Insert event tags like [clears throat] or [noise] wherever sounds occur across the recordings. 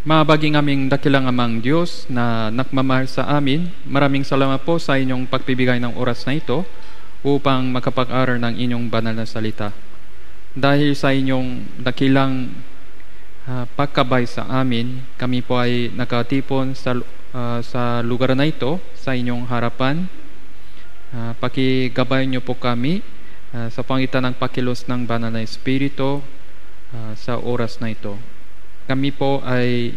Mabaging aming dakilang amang Diyos na nakmamahal sa amin, maraming salamat po sa inyong pagpibigay ng oras na ito upang makapag-aral ng inyong banal na salita. Dahil sa inyong dakilang uh, pagkabay sa amin, kami po ay nakatipon sa, uh, sa lugar na ito, sa inyong harapan. Uh, pakigabay niyo po kami uh, sa pangitan ng pakilos ng banal na Espiritu uh, sa oras na ito kami po ay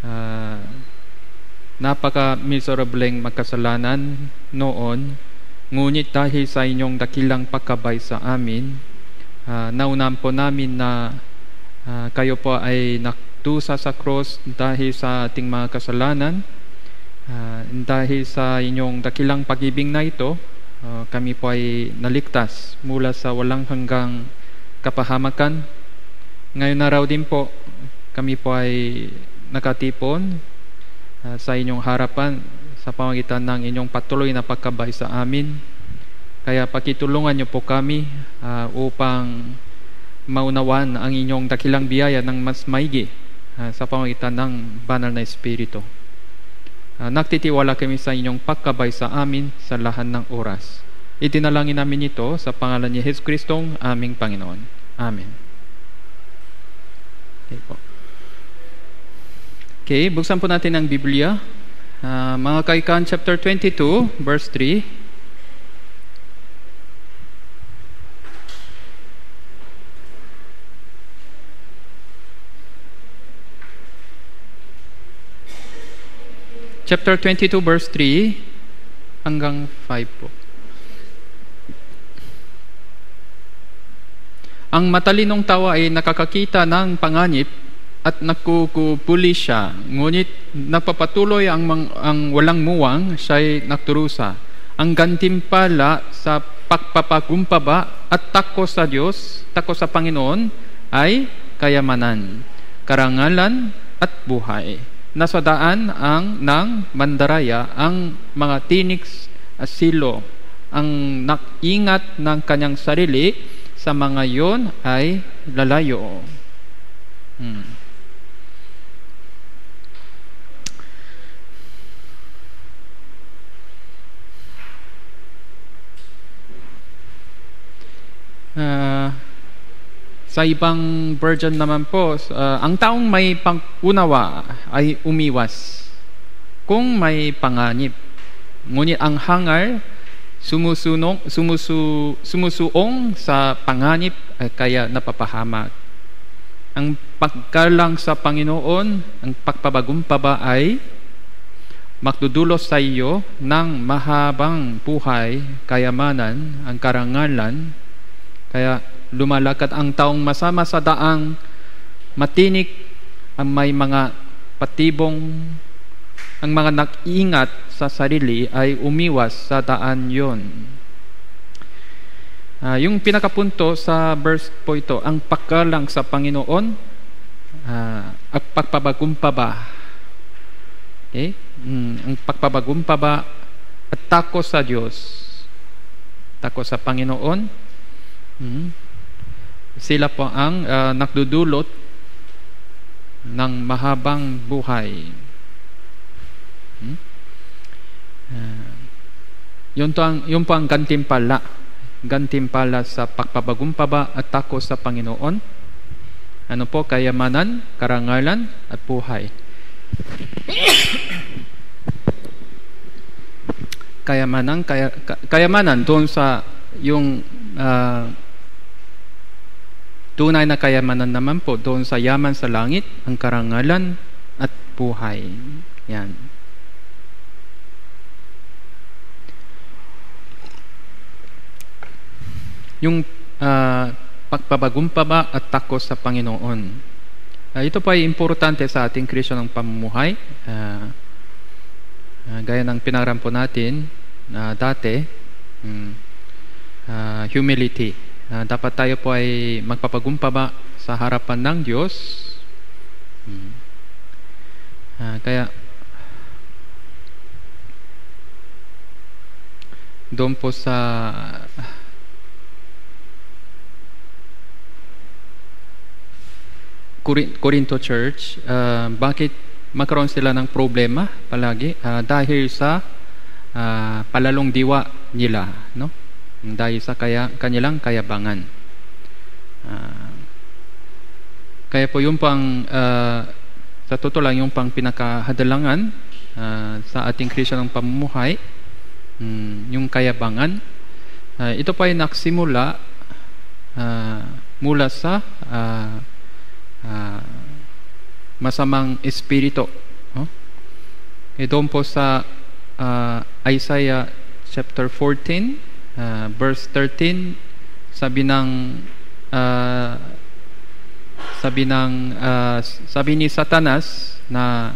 uh, napaka-miserableng magkasalanan noon, ngunit dahil sa inyong dakilang pagkabay sa amin, uh, naunahan po namin na uh, kayo po ay naktusa sa cross dahil sa ating mga kasalanan, uh, dahil sa inyong dakilang pag-ibig na ito, uh, kami po ay naligtas mula sa walang hanggang kapahamakan. Ngayon na raw din po, kami po ay nakatipon uh, sa inyong harapan sa pamagitan ng inyong patuloy na pagkabay sa amin. Kaya pakitulungan niyo po kami uh, upang maunawan ang inyong dakilang biyaya ng mas maigi uh, sa pamagitan ng banal na Espiritu. Uh, nagtitiwala kami sa inyong pagkabay sa amin sa lahat ng oras. Itinalangin namin ito sa pangalan ni Jesus Kristong aming Panginoon. Amen. Okay po. Okay, buksan po natin ang Biblia. Uh, mga kaikan, chapter 22, verse 3. Chapter 22, verse 3 hanggang 5 po. Ang matalinong tao ay nakakakita ng panganib at nakukupuli siya. Ngunit napapatuloy ang, mang, ang walang muwang, siya'y nagturusa. Ang gantimpala sa pagpapagumpaba at tako sa Diyos, tako sa Panginoon, ay kayamanan, karangalan at buhay. Nasa daan ang ng mandaraya ang mga tinik asilo, ang nakingat ng kanyang sarili sa mga yon ay lalayo. Hmm. Sa ibang version naman po, uh, ang taong may pangunawa ay umiwas kung may panganib. Ngunit ang hangar sumusunong, sumusu, sumusuong sa panganib ay kaya napapahamak. Ang pagkalang sa Panginoon, ang pagpabagumpaba ay magdudulos sa iyo ng mahabang buhay, kayamanan, ang karangalan, kaya lumalakad ang taong masama sa daang matinik ang may mga patibong ang mga nag-ingat sa sarili ay umiwas sa daan yon. Uh, yung pinakapunto sa verse po ito, ang pagkalang sa Panginoon uh, at pagpabagumpaba. Okay? Mm, ang pagpabagumpaba at tako sa Diyos. Tako sa Panginoon Hmm. Sila po ang uh, nakdudulot ng mahabang buhay. Hmm? Uh, yun, to ang, yun po ang gantimpala. Gantimpala sa pagpabagumpaba at tako sa Panginoon. Ano po? Kayamanan, karangalan, at buhay. [coughs] kayamanan, kaya, kayamanan doon sa yung uh, Tunay na kayamanan naman po doon sa yaman sa langit, ang karangalan at buhay. Yan. Yung uh, pagpabagumpaba at takos sa Panginoon. Uh, ito pa ay importante sa ating Kristo ng pamumuhay. Uh, uh, gaya ng pinarampo natin uh, dati, um, uh, humility Uh, dapat tayo po ay magpapagumpaba sa harapan ng Diyos. Hmm. Uh, kaya doon po sa Corin- Corinto Church, uh, bakit magkaroon sila ng problema palagi? Uh, dahil sa uh, palalong diwa nila, no? Dahil sa kaya, kanilang kayabangan. Uh, kaya po yung pang, uh, sa totoo lang, yung pang pinakahadalangan uh, sa ating Kristiyanong pamumuhay, um, yung kayabangan, uh, ito pa ay naksimula uh, mula sa uh, uh, masamang espiritu. No? E doon po sa uh, Isaiah chapter 14, uh, verse 13, sabi ng uh, sabi ng uh, sabi ni Satanas na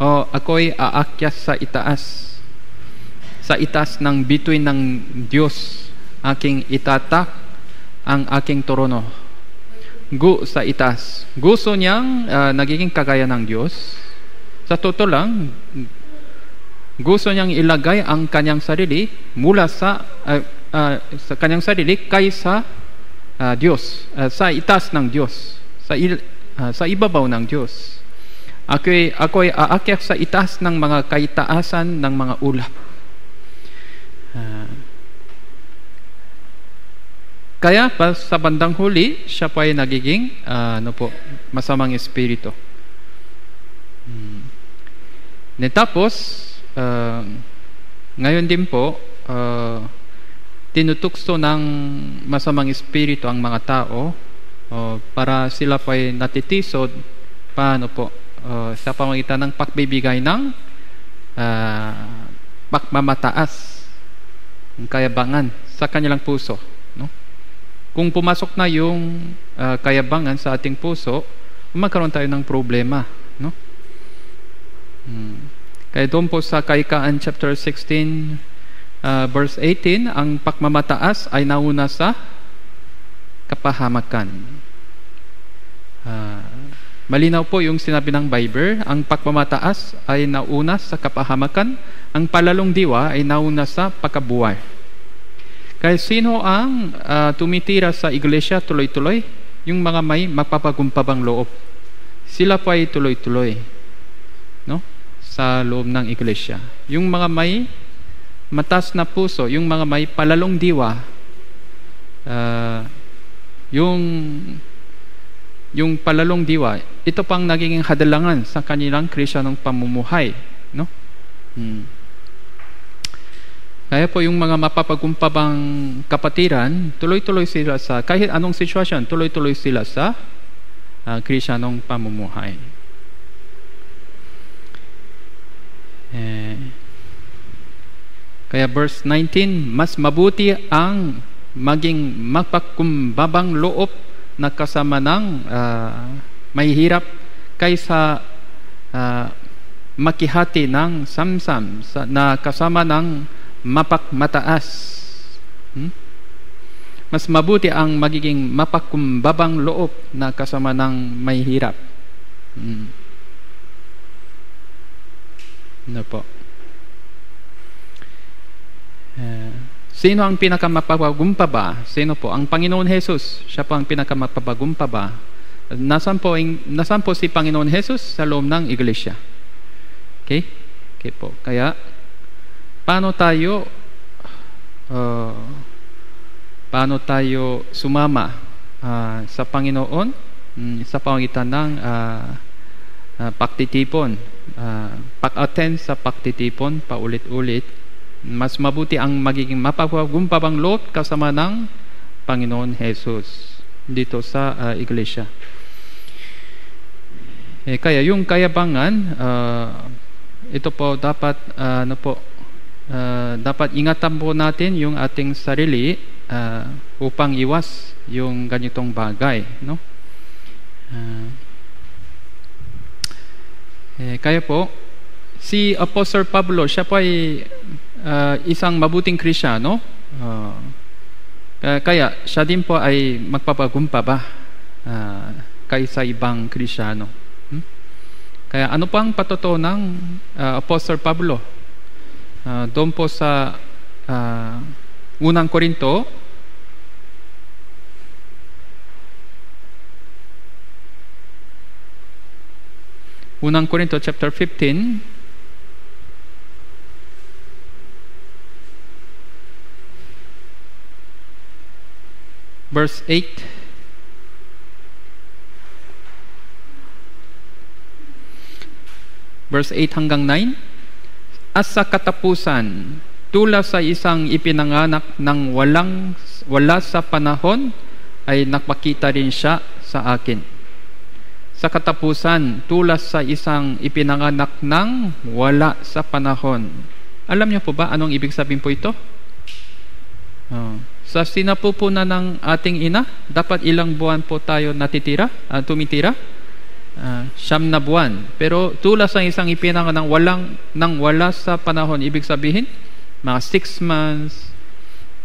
oh ako'y aakyat sa itaas sa itaas ng bituin ng Diyos aking itatak ang aking trono gu sa itaas. Gusto niyang uh, nagiging kagaya ng Diyos. Sa totoo lang, gusto niyang ilagay ang kanyang sarili mula sa uh, uh, sa kanyang sarili kaysa uh, Diyos, uh, sa itaas ng Diyos, sa il, uh, sa ibabaw ng Diyos. Ako'y, ako'y aakyat sa itaas ng mga kaitaasan ng mga ulap. Uh, kaya pa sa bandang huli, siya pa ay nagiging uh, ano po, masamang espiritu. Hmm. tapos, uh, ngayon din po, uh, tinutukso ng masamang espiritu ang mga tao uh, para sila pa ay natitisod paano po uh, sa pamagitan ng pagbibigay ng uh, pagmamataas ng kayabangan sa kanilang puso kung pumasok na yung uh, kayabangan sa ating puso, magkaroon tayo ng problema. No? Hmm. Kaya doon po sa Kaikaan chapter 16, uh, verse 18, ang pagmamataas ay nauna sa kapahamakan. Uh, malinaw po yung sinabi ng Bible, ang pagmamataas ay nauna sa kapahamakan, ang palalong diwa ay nauna sa pagkabuhay. Kaya sino ang uh, tumitira sa iglesia tuloy-tuloy? Yung mga may mapapagumpabang loob. Sila pa ay tuloy-tuloy. Sa loob ng iglesia. Yung mga may matas na puso, yung mga may palalong diwa, uh, yung yung palalong diwa, ito pang naging hadalangan sa kanilang krisyanong pamumuhay. No? Hmm. Kaya po yung mga mapapagumpabang kapatiran, tuloy-tuloy sila sa, kahit anong sitwasyon, tuloy-tuloy sila sa uh, krisyanong pamumuhay. Eh, kaya verse 19, mas mabuti ang maging magpakumbabang loob na kasama ng uh, may hirap kaysa uh, makihati ng samsam sa, na kasama ng mapakmataas. Hmm? Mas mabuti ang magiging mapakumbabang loob na kasama ng may hirap. Hmm. Ano po? Uh, sino ang pinakamapapagumpaba? Sino po? Ang Panginoon Jesus. Siya po ang pinakamapapagumpaba. Nasaan po, nasaan po si Panginoon Jesus? Sa loob ng iglesia. Okay? Okay po. Kaya, paano tayo uh, paano tayo sumama uh, sa Panginoon um, sa pamagitan ng uh, uh, paktitipon uh, pag-attend sa paktitipon paulit-ulit mas mabuti ang magiging mapapagumpabang loob kasama ng Panginoon Jesus dito sa uh, iglesia. Eh, kaya yung kayabangan uh, ito po dapat uh, ano po uh, dapat ingatan po natin yung ating sarili uh, upang iwas yung ganitong bagay no? Uh, eh, kaya po. Si Apostle Pablo siya po ay uh, isang mabuting Krisyano uh, kaya siya din po ay magpapagumpaba uh, kaysa ibang Krisyano hmm? kaya ano pang patotoo ng uh, Apostle Pablo? Uh, doon po sa uh, unang Korinto, Unang Korinto chapter 15 verse 8 verse 8 hanggang 9 As sa katapusan tula sa isang ipinanganak ng walang wala sa panahon ay nakpakita rin siya sa akin sa katapusan tulas sa isang ipinanganak ng wala sa panahon. Alam niyo po ba anong ibig sabihin po ito? Oh. Sa sinapupunan ng ating ina, dapat ilang buwan po tayo natitira, uh, tumitira? Uh, siyam na buwan. Pero tulas ng isang ipinanganak ng walang ng wala sa panahon, ibig sabihin mga 6 months,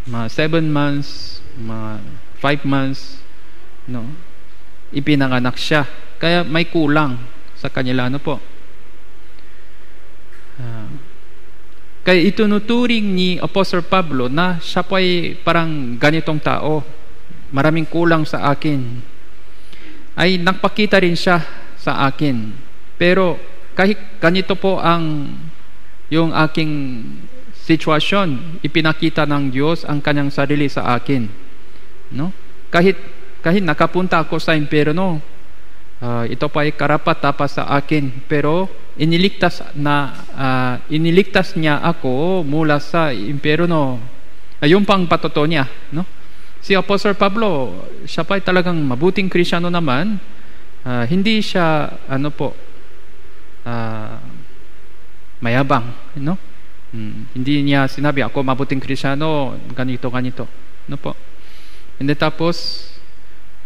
mga 7 months, mga 5 months, no? Ipinanganak siya kaya may kulang sa kanila ano po. Uh, kaya itunuturing ni Apostle Pablo na siya po ay parang ganitong tao. Maraming kulang sa akin. Ay nagpakita rin siya sa akin. Pero kahit ganito po ang yung aking sitwasyon, ipinakita ng Diyos ang kanyang sarili sa akin. No? Kahit kahit nakapunta ako sa impyerno, uh, ito pa ay karapat dapat sa akin pero iniligtas na uh, iniligtas niya ako mula sa impyerno ayun pang patoto niya no? Si Apostle Pablo siya pa ay talagang mabuting Krisyano naman. Uh, hindi siya ano po uh, mayabang no? Hmm, hindi niya sinabi ako mabuting Krisyano ganito ganito no po? And then tapos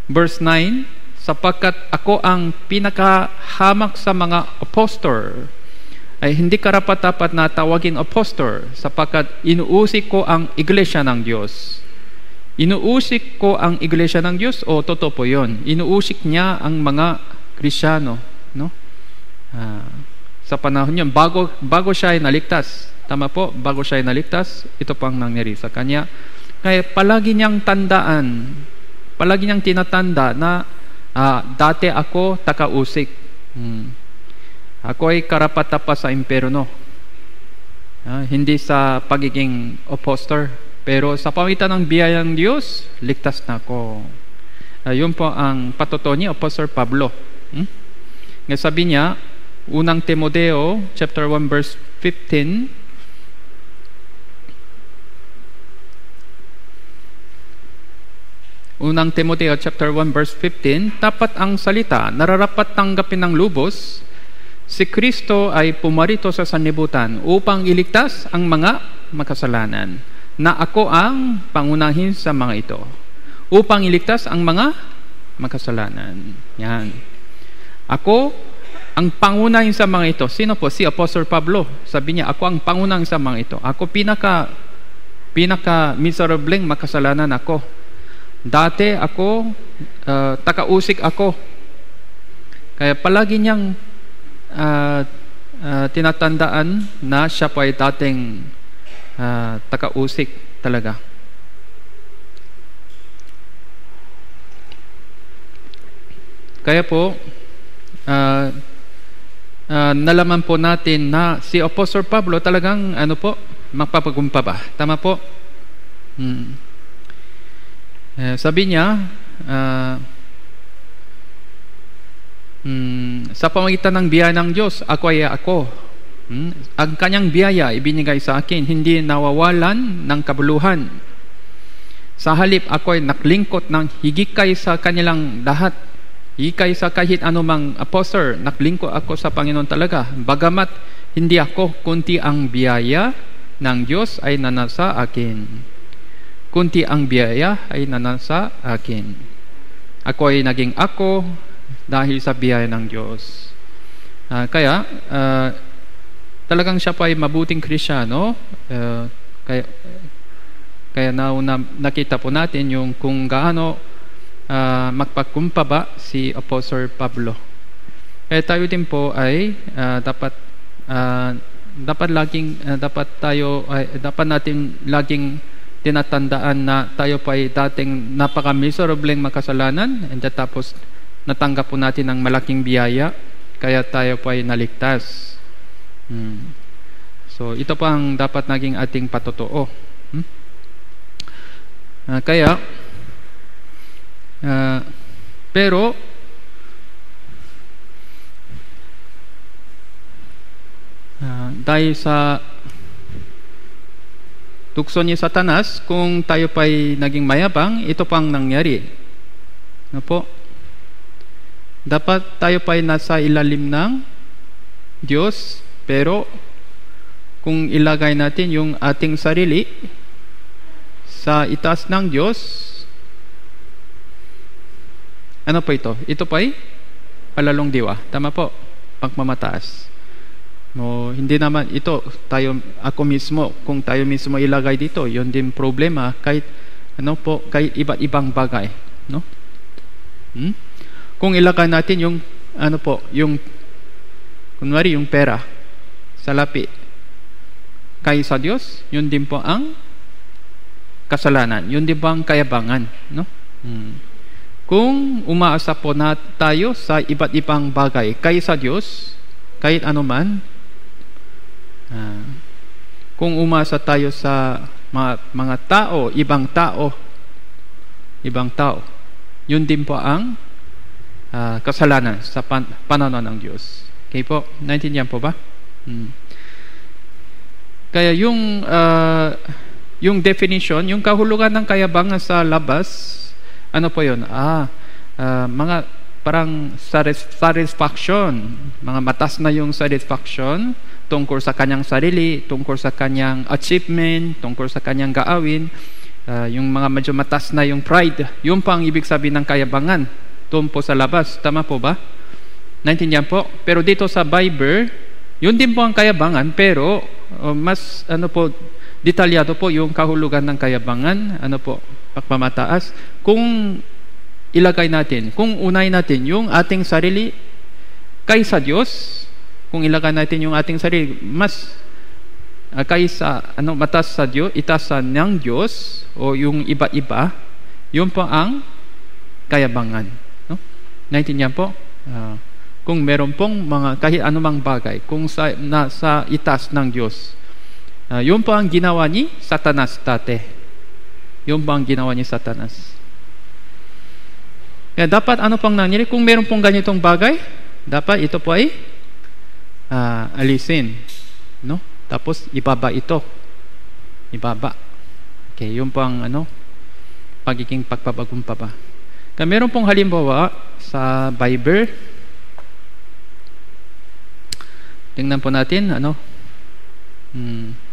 verse 9 sapagkat ako ang pinakahamak sa mga apostor ay hindi karapat-dapat na tawagin apostor sapagkat inuusik ko ang iglesia ng Diyos. Inuusik ko ang iglesia ng Diyos o totoo po yun. Inuusik niya ang mga Krisyano. No? Ah, sa panahon yun, bago, bago siya ay naligtas. Tama po, bago siya ay naligtas, ito pang nangyari sa kanya. Kaya palagi niyang tandaan, palagi niyang tinatanda na Ah, dati ako takausik. Hmm. Ako ay karapat-dapat sa imperno. Ah, hindi sa pagiging opostor. Pero sa pamitan ng biyaya ng Diyos, ligtas na ako. Ah, yun po ang patuto ni Apostle Pablo. Hmm? Nga sabi niya, unang Timoteo, chapter 1, verse 15, Unang Timoteo chapter 1 verse 15, tapat ang salita, nararapat tanggapin ng lubos, si Kristo ay pumarito sa sanlibutan upang iligtas ang mga makasalanan, na ako ang pangunahin sa mga ito, upang iligtas ang mga makasalanan. Yan. Ako ang pangunahin sa mga ito. Sino po? Si Apostle Pablo. Sabi niya, ako ang pangunahin sa mga ito. Ako pinaka pinaka miserableng makasalanan ako Dati ako, uh, takausik ako. Kaya palagi niyang uh, uh, tinatandaan na siya po ay dating uh, takausik talaga. Kaya po, uh, uh, nalaman po natin na si Apostle Pablo talagang ano po, magpapagumpaba. Tama po? Hmm. Eh, sabi niya, uh, mm, sa pamagitan ng biyaya ng Diyos, ako ay ako. Hmm? Ang kanyang biyaya ibinigay sa akin, hindi nawawalan ng kabuluhan. Sa halip, ako ay naklingkot ng higikay sa kanilang lahat. Higikay sa kahit anumang apostle, naklingkot ako sa Panginoon talaga. Bagamat hindi ako, kunti ang biyaya ng Diyos ay nanasa akin kunti ang biyaya ay nanasa akin. Ako ay naging ako dahil sa biyaya ng Diyos. Uh, kaya, uh, talagang siya pa ay mabuting krisyano. Uh, kaya, kaya na, na, nakita po natin yung kung gaano uh, magpakumpaba si Apostle Pablo. Kaya tayo din po ay uh, dapat uh, dapat laging uh, dapat tayo ay, dapat natin laging tinatandaan na tayo pa ay dating napaka-miserableng makasalanan and tapos natanggap po natin ang malaking biyaya. kaya tayo po ay naligtas. Hmm. So, ito pa ang dapat naging ating patotoo. Hmm? Uh, kaya, uh, pero, uh, dahil sa tukso ni Satanas, kung tayo pa'y naging mayabang, ito pang nangyari. Ano po? Dapat tayo pa'y nasa ilalim ng Diyos, pero kung ilagay natin yung ating sarili sa itaas ng Diyos, ano po ito? Ito pa ay palalong diwa. Tama po. Pagmamataas. No, hindi naman ito tayo ako mismo kung tayo mismo ilagay dito, yon din problema kahit ano po kahit iba't ibang bagay, no? Hmm? Kung ilagay natin yung ano po, yung kunwari yung pera sa lapi kay sa Diyos, yun din po ang kasalanan. Yun din po ang kayabangan, no? Hmm. Kung umaasa po na tayo sa iba't ibang bagay kay sa Diyos, kahit anuman, Uh, kung umasa tayo sa mga, mga tao, ibang tao, ibang tao, yun din po ang uh, kasalanan sa pan, pananaw ng Diyos. Okay po? Naintindihan po ba? Hmm. Kaya yung uh, yung definition, yung kahulugan ng kayabangan sa labas, ano po yun? Ah, uh, mga parang satisfaction, mga matas na yung satisfaction, tungkol sa kanyang sarili, tungkol sa kanyang achievement, tungkol sa kanyang gaawin, uh, yung mga medyo matas na yung pride, yun pa ang ibig sabihin ng kayabangan doon po sa labas. Tama po ba? Naintindihan po? Pero dito sa Bible, yun din po ang kayabangan, pero uh, mas ano po, detalyado po yung kahulugan ng kayabangan, ano po, pagpamataas. Kung ilagay natin, kung unay natin yung ating sarili kaysa Diyos, kung ilagay natin yung ating sarili, mas uh, kaysa ano, matas sa Diyos, itaas ng Diyos o yung iba-iba, yun po ang kayabangan. No? Naintindihan po? Uh, kung meron pong mga kahit anumang bagay, kung sa, nasa itas ng Diyos, uh, yun po ang ginawa ni Satanas dati. Yun po ang ginawa ni Satanas. Kaya dapat ano pang nangyari? Kung meron pong ganitong bagay, dapat ito po ay uh, alisin. No? Tapos ibaba ito. Ibaba. Okay, yun po ang ano, pagiging pagpapagumpaba. Kaya meron pong halimbawa sa Bible. Tingnan po natin, ano, hmm,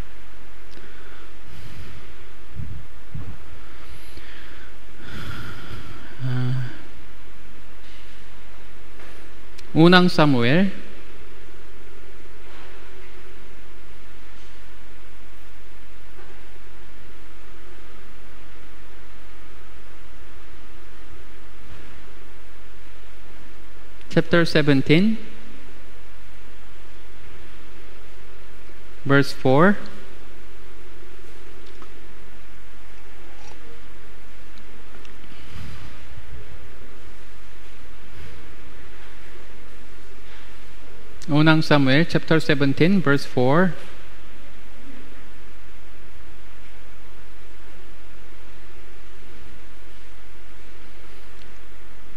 Unang Samuel chapter 17, verse 4. Unang Samuel chapter 17 verse 4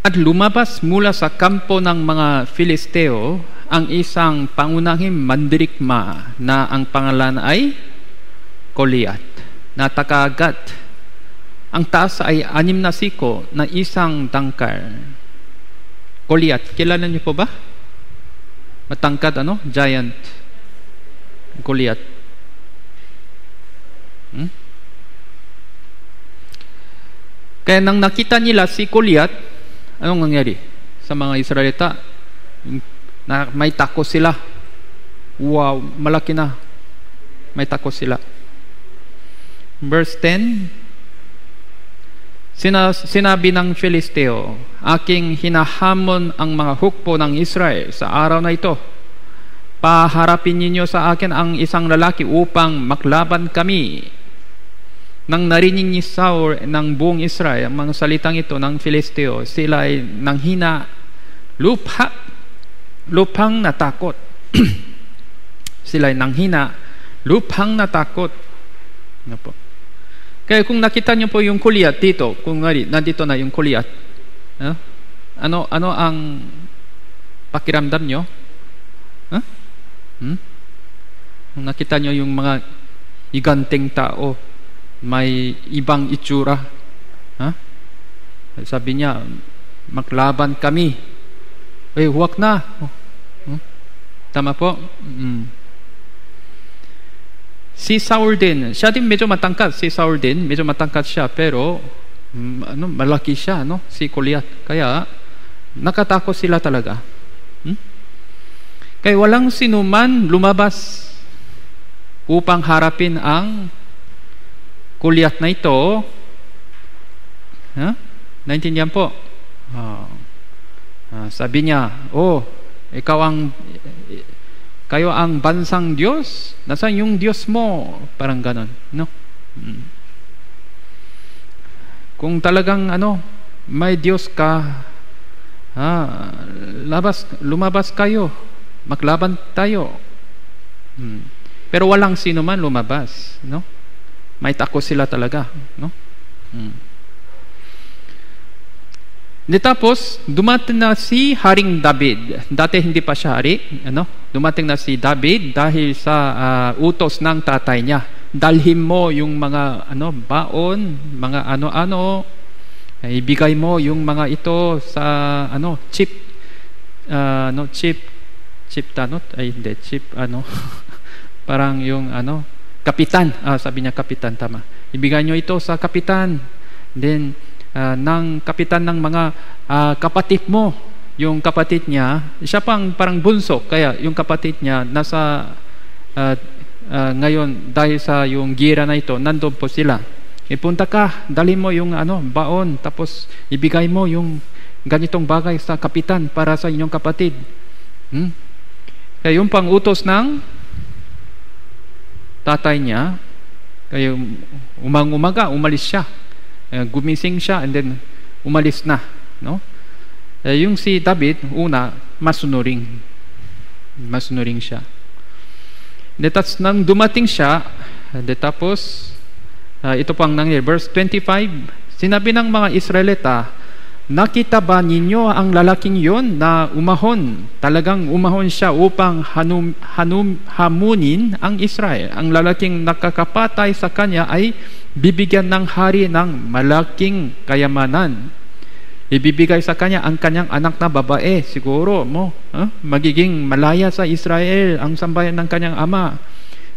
At lumabas mula sa kampo ng mga Filisteo ang isang pangunahing mandirikma na ang pangalan ay Goliath na takagat. Ang taas ay anim na siko na isang tangkar. Goliath, kilala niyo po ba? Matangkad ano? Giant. Goliath. Hmm? Kaya nang nakita nila si Goliath, Anong nangyari sa mga Israelita? Na may takos sila. Wow, malaki na. May takos sila. Verse 10, Sina, sinabi ng Filisteo, aking hinahamon ang mga hukbo ng Israel sa araw na ito. Paharapin ninyo sa akin ang isang lalaki upang maklaban kami nang narinig ni Saul ng buong Israel, ang mga salitang ito ng Filisteo, sila ay nanghina lupa lupang natakot. [clears throat] Sila ay nanghina, lupang natakot. Ano po? Kaya kung nakita niyo po yung kuliat dito, kung ngari, nandito na yung kuliat, huh? ano, ano ang pakiramdam niyo? Huh? Hmm? Kung nakita niyo yung mga iganting tao, may ibang itsura, huh? sabi niya, maglaban kami. Eh, huwag na. Hmm? Tama po? Hmm. Si Saul din, siya din medyo matangkad. Si Saul din, medyo matangkad siya. Pero, um, ano, malaki siya, no? Si Goliath. Kaya, nakatakot sila talaga. Hmm? Kaya walang sinuman lumabas upang harapin ang Goliath na ito. Huh? Naintindihan po? Uh, uh, sabi niya, oh, ikaw ang kayo ang bansang Diyos? Nasaan yung Diyos mo? Parang ganon. No? Hmm. Kung talagang ano, may Diyos ka, ha, labas, lumabas kayo. Maglaban tayo. Hmm. Pero walang sino man lumabas. No? May tako sila talaga. No? Hmm. Tapos, dumating na si Haring David. Dati hindi pa siya hari. Ano? Dumating na si David dahil sa uh, utos ng tatay niya. Dalhin mo yung mga ano baon, mga ano-ano. Ibigay mo yung mga ito sa ano chip uh, no chip chip tanot ay hindi chip ano [laughs] parang yung ano kapitan ah, sabi niya kapitan tama ibigay niyo ito sa kapitan then uh, ng kapitan ng mga uh, kapatid mo. Yung kapatid niya, siya pang parang bunso, kaya yung kapatid niya nasa uh, uh, ngayon dahil sa yung gira na ito, nandoon po sila. Ipunta ka, dali mo yung ano, baon, tapos ibigay mo yung ganitong bagay sa kapitan para sa inyong kapatid. Hmm? Kaya yung pang utos ng tatay niya, kaya umang-umaga, umalis siya. Uh, gumising siya and then umalis na, no? Uh, yung si David, una, masunuring. Masunuring siya. De, tapos nang dumating siya, de, tapos, uh, ito pang nangyari, verse 25, sinabi ng mga Israelita, Nakita ba ninyo ang lalaking yon na umahon? Talagang umahon siya upang hanum, hanum, hamunin ang Israel. Ang lalaking nakakapatay sa kanya ay bibigyan ng hari ng malaking kayamanan. Ibibigay sa kanya ang kanyang anak na babae. Siguro mo, huh? magiging malaya sa Israel ang sambayan ng kanyang ama.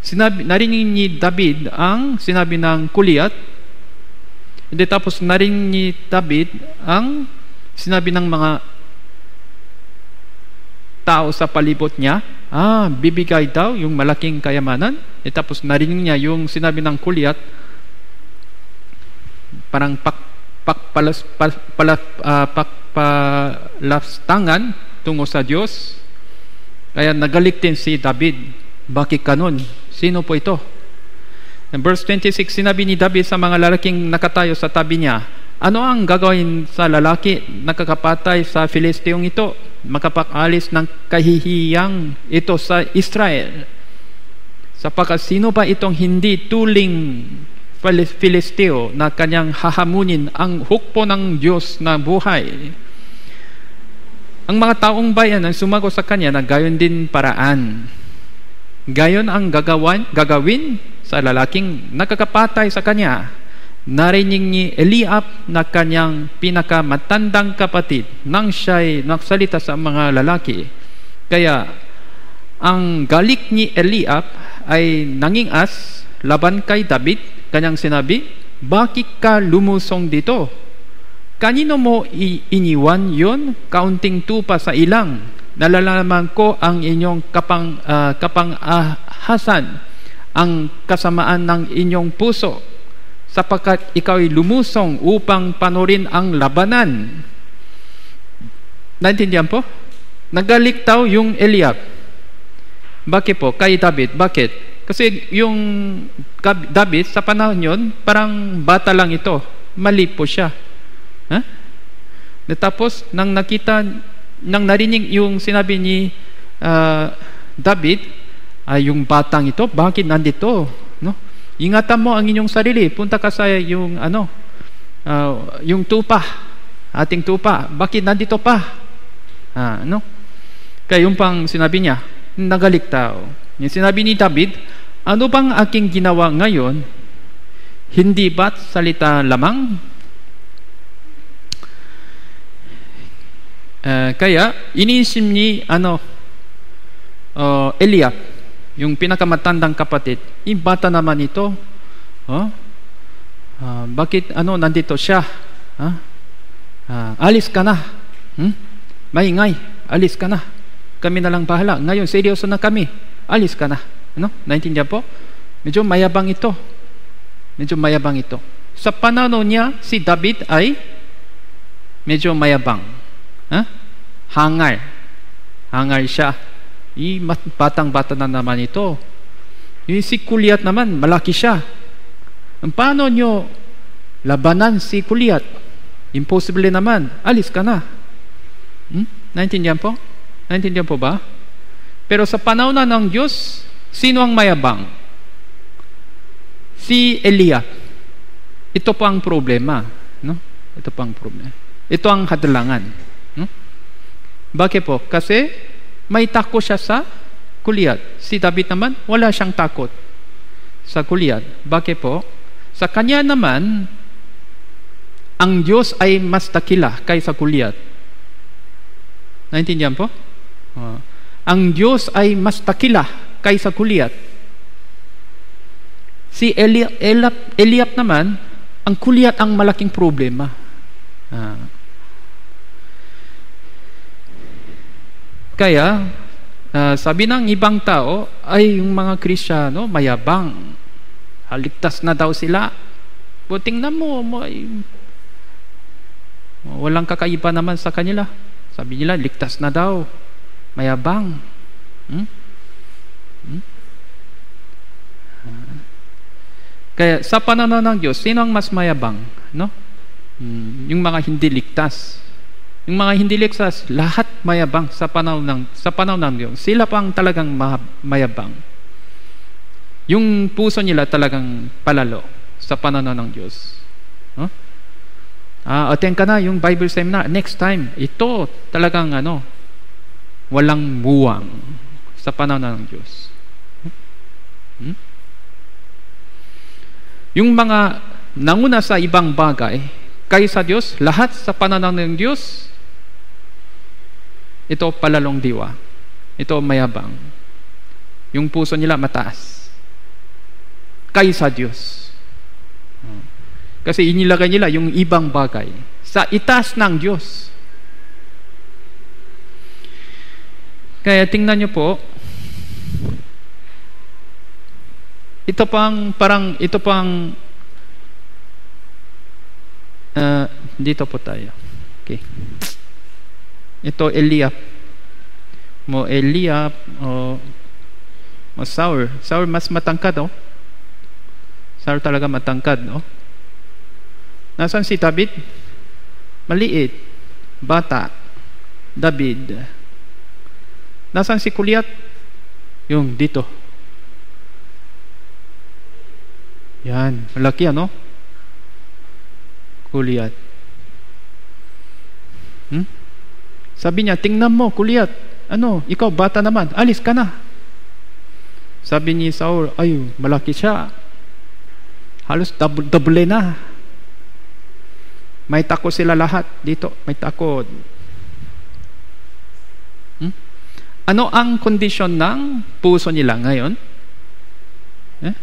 Sinabi, narinig ni David ang sinabi ng Kuliat, hindi tapos narinig ni David ang sinabi ng mga tao sa palibot niya, ah, bibigay daw yung malaking kayamanan. E tapos narinig niya yung sinabi ng kuliat, parang pak, pakpalas, pal, pala, uh, pakpalastangan tungo sa Diyos. Kaya nagalik din si David. Bakit kanon? Sino po ito? In verse 26, sinabi ni David sa mga lalaking nakatayo sa tabi niya, ano ang gagawin sa lalaki nakakapatay sa Filisteong ito? Makapakalis ng kahihiyang ito sa Israel. Sapagkat sino pa itong hindi tuling Filisteo na kanyang hahamunin ang hukpo ng Diyos na buhay? Ang mga taong bayan ang sumagot sa kanya na gayon din paraan. Gayon ang gagawan, gagawin sa lalaking nakakapatay sa kanya. Narinig ni Eliab na kanyang pinakamatandang kapatid nang siya'y nagsalita sa mga lalaki. Kaya ang galik ni Eliab ay nangingas laban kay David. Kanyang sinabi, Bakit ka lumusong dito? Kanino mo iniwan yon? Kaunting tupa sa ilang. Nalalaman ko ang inyong kapang, uh, kapangahasan ang kasamaan ng inyong puso sapagkat ikaw ay lumusong upang panorin ang labanan. Naintindihan po? Nagaliktaw yung Eliab. Bakit po? Kay David. Bakit? Kasi yung David sa panahon yon parang bata lang ito. Mali po siya. Ha? Huh? Tapos, nang nakita nang narinig yung sinabi ni uh, David, ay yung batang ito, bakit nandito? No? Ingatan mo ang inyong sarili. Punta ka sa yung ano, uh, yung tupa, ating tupa. Bakit nandito pa? Ah, no? Kaya yung pang sinabi niya, nagalik tao. Yung sinabi ni David, ano bang aking ginawa ngayon? Hindi ba't salita lamang? Uh, kaya, iniisip ni ano, uh, Eliab, yung pinakamatandang kapatid, yung bata naman ito, oh, uh, bakit ano nandito siya? Huh? Uh, alis ka na. Hmm? Maingay, alis ka na. Kami na lang bahala. Ngayon, seryoso na kami. Alis ka na. Ano? Naintindihan po? Medyo mayabang ito. Medyo mayabang ito. Sa pananaw niya, si David ay medyo mayabang. Ha? Hangar. Hangar siya. I, batang-bata na naman ito. Yung si Kuliat naman, malaki siya. Paano nyo labanan si Kuliat? Impossible naman. Alis ka na. Hmm? Naintindihan po? Naintindihan po ba? Pero sa panahon na ng Diyos, sino ang mayabang? Si Elia. Ito po ang problema. No? Ito po ang problema. Ito ang hadlangan. No? Bakit po? Kasi may takot siya sa kuliat. Si David naman, wala siyang takot sa kuliat. Bakit po? Sa kanya naman, ang Diyos ay mas takila kaysa kuliat. Naintindihan po? Uh, ang Diyos ay mas takila kaysa kuliat. Si Eliab, Eliab, Eliab naman, ang kuliat ang malaking problema. Uh, Kaya, uh, sabi ng ibang tao, ay yung mga Krisyano, mayabang. Haligtas na daw sila. Buting na mo, mo ay, walang kakaiba naman sa kanila. Sabi nila, ligtas na daw. Mayabang. Hmm? Hmm? Kaya sa pananaw ng Diyos, sino ang mas mayabang? No? Hmm, yung mga hindi ligtas. Yung mga hindi ligtas, lahat mayabang sa panahon ng sa panahon ng Diyos. Sila pang talagang mayabang. Yung puso nila talagang palalo sa pananaw ng Diyos. Huh? Ah, attend ka na yung Bible seminar. Next time, ito talagang ano, walang buwang sa pananaw ng Diyos. Hmm? Yung mga nanguna sa ibang bagay, kaysa Diyos, lahat sa pananaw ng Diyos, ito palalong diwa. Ito mayabang. Yung puso nila mataas. Kaysa Diyos. Kasi inilagay nila yung ibang bagay sa itaas ng Diyos. Kaya tingnan nyo po, ito pang parang ito pang uh, dito po tayo. Okay. Ito Eliab. Mo Eliab o mo Saur. Saur mas matangkad, oh. Saur talaga matangkad, oh. Nasaan si David? Maliit. Bata. David. Nasaan si Kuliat? Yung dito. Yan. Malaki ano? Kuliat. Hmm? Sabi niya, tingnan mo, kuliat. Ano, ikaw, bata naman, alis ka na. Sabi ni Saul, ay, malaki siya. Halos double, double na. May takot sila lahat dito. May takot. Hmm? Ano ang kondisyon ng puso nila ngayon? Eh?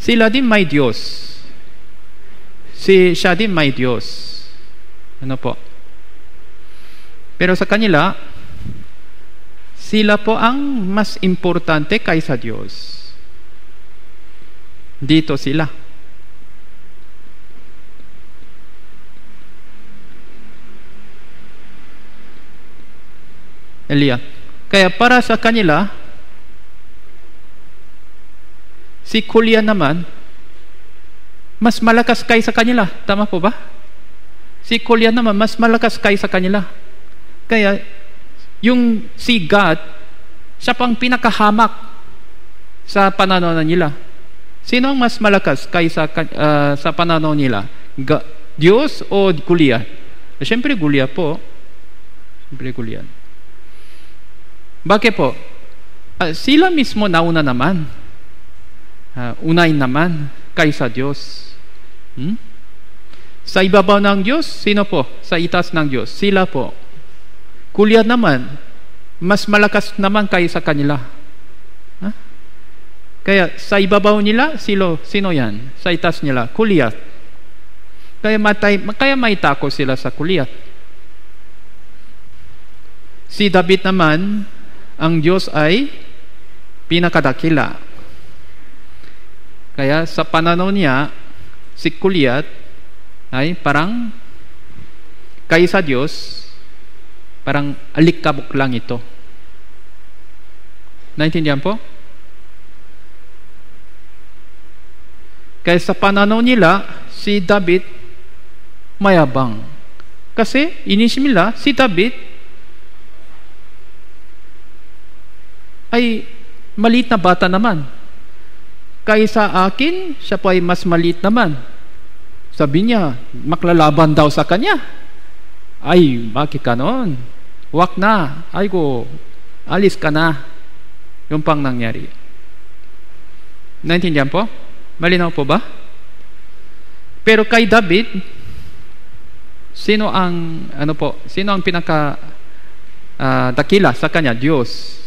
Sila din may Diyos. Si siya din may Diyos. Ano po? Pero sa kanila, sila po ang mas importante kaysa Diyos. Dito sila. Elia. Kaya para sa kanila, si Kulya naman, mas malakas kaysa kanila. Tama po ba? Si Goliath naman, mas malakas kaysa kanila. Kaya, yung si God, siya pang pinakahamak sa pananaw nila. Sino ang mas malakas kaysa uh, sa pananaw nila? Ga- Diyos o Goliath? Eh, Siyempre, Goliath po. Siyempre, Goliath. Bakit po? Uh, sila mismo nauna naman. Uh, unay naman kaysa Diyos. Hmm? Sa ibabaw ng Diyos, sino po? Sa itas ng Diyos, sila po. Goliath naman, mas malakas naman kaysa kanila. Ha? Kaya sa ibabaw nila, silo, sino yan? Sa itas nila, Goliath. Kaya, matay, kaya may tako sila sa Goliath. Si David naman, ang Diyos ay pinakadakila. Kaya sa pananaw niya, si Goliath ay parang kaysa Diyos, parang alikabok lang ito. Naintindihan po? Kaya sa pananaw nila, si David mayabang. Kasi inisip nila, si David ay maliit na bata naman. Kaysa akin, siya po ay mas maliit naman. Sabi niya, maklalaban daw sa kanya. Ay, bakit ka noon? Wak na. Ay ko, alis ka na. Yung pang nangyari. Naintindihan po? Malinaw po ba? Pero kay David, sino ang ano po, sino ang pinaka uh, dakila sa kanya? Diyos.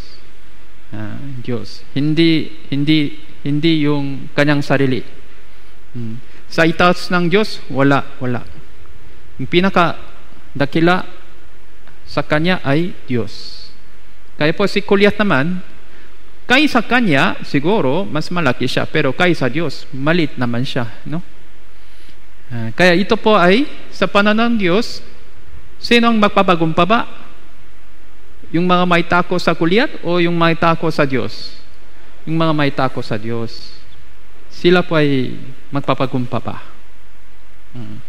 Uh, Diyos. Hindi hindi hindi yung kanyang sarili. Hmm. Sa itaas ng Diyos, wala, wala. Yung pinaka dakila sa kanya ay Diyos. Kaya po si Kuliat naman, Kaysa kanya, siguro, mas malaki siya. Pero kaysa Diyos, malit naman siya. No? Uh, kaya ito po ay, sa pananaw ng Diyos, sino ang magpapagumpaba? Yung mga may tako sa kuliat o yung may tako sa Diyos? Yung mga may tako sa Diyos. Sila po ay magpapagumpaba. Hmm.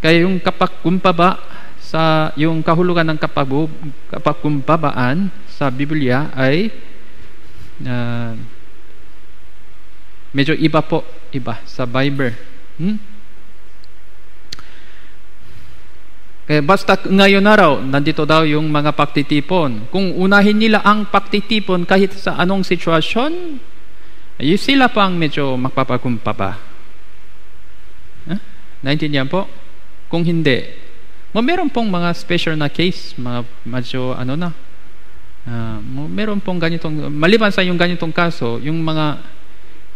Kaya yung kapagkumpaba sa yung kahulugan ng kapagkumpabaan sa Biblia ay uh, medyo iba po, iba sa Bible. Hmm? Kaya basta ngayon araw, nandito daw yung mga paktitipon. Kung unahin nila ang paktitipon kahit sa anong sitwasyon, ay sila pang medyo magpapagumpaba. Naintindihan po? Kung hindi, meron pong mga special na case, mga medyo ano na, Uh, meron pong ganitong maliban sa yung ganitong kaso, yung mga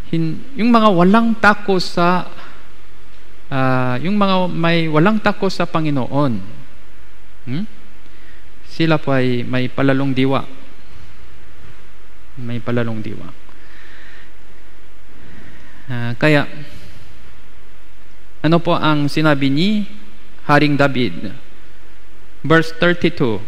hin, yung mga walang tako sa uh, yung mga may walang tako sa Panginoon. Hmm? Sila po ay may palalong diwa. May palalong diwa. Uh, kaya ano po ang sinabi ni Haring David? Verse 32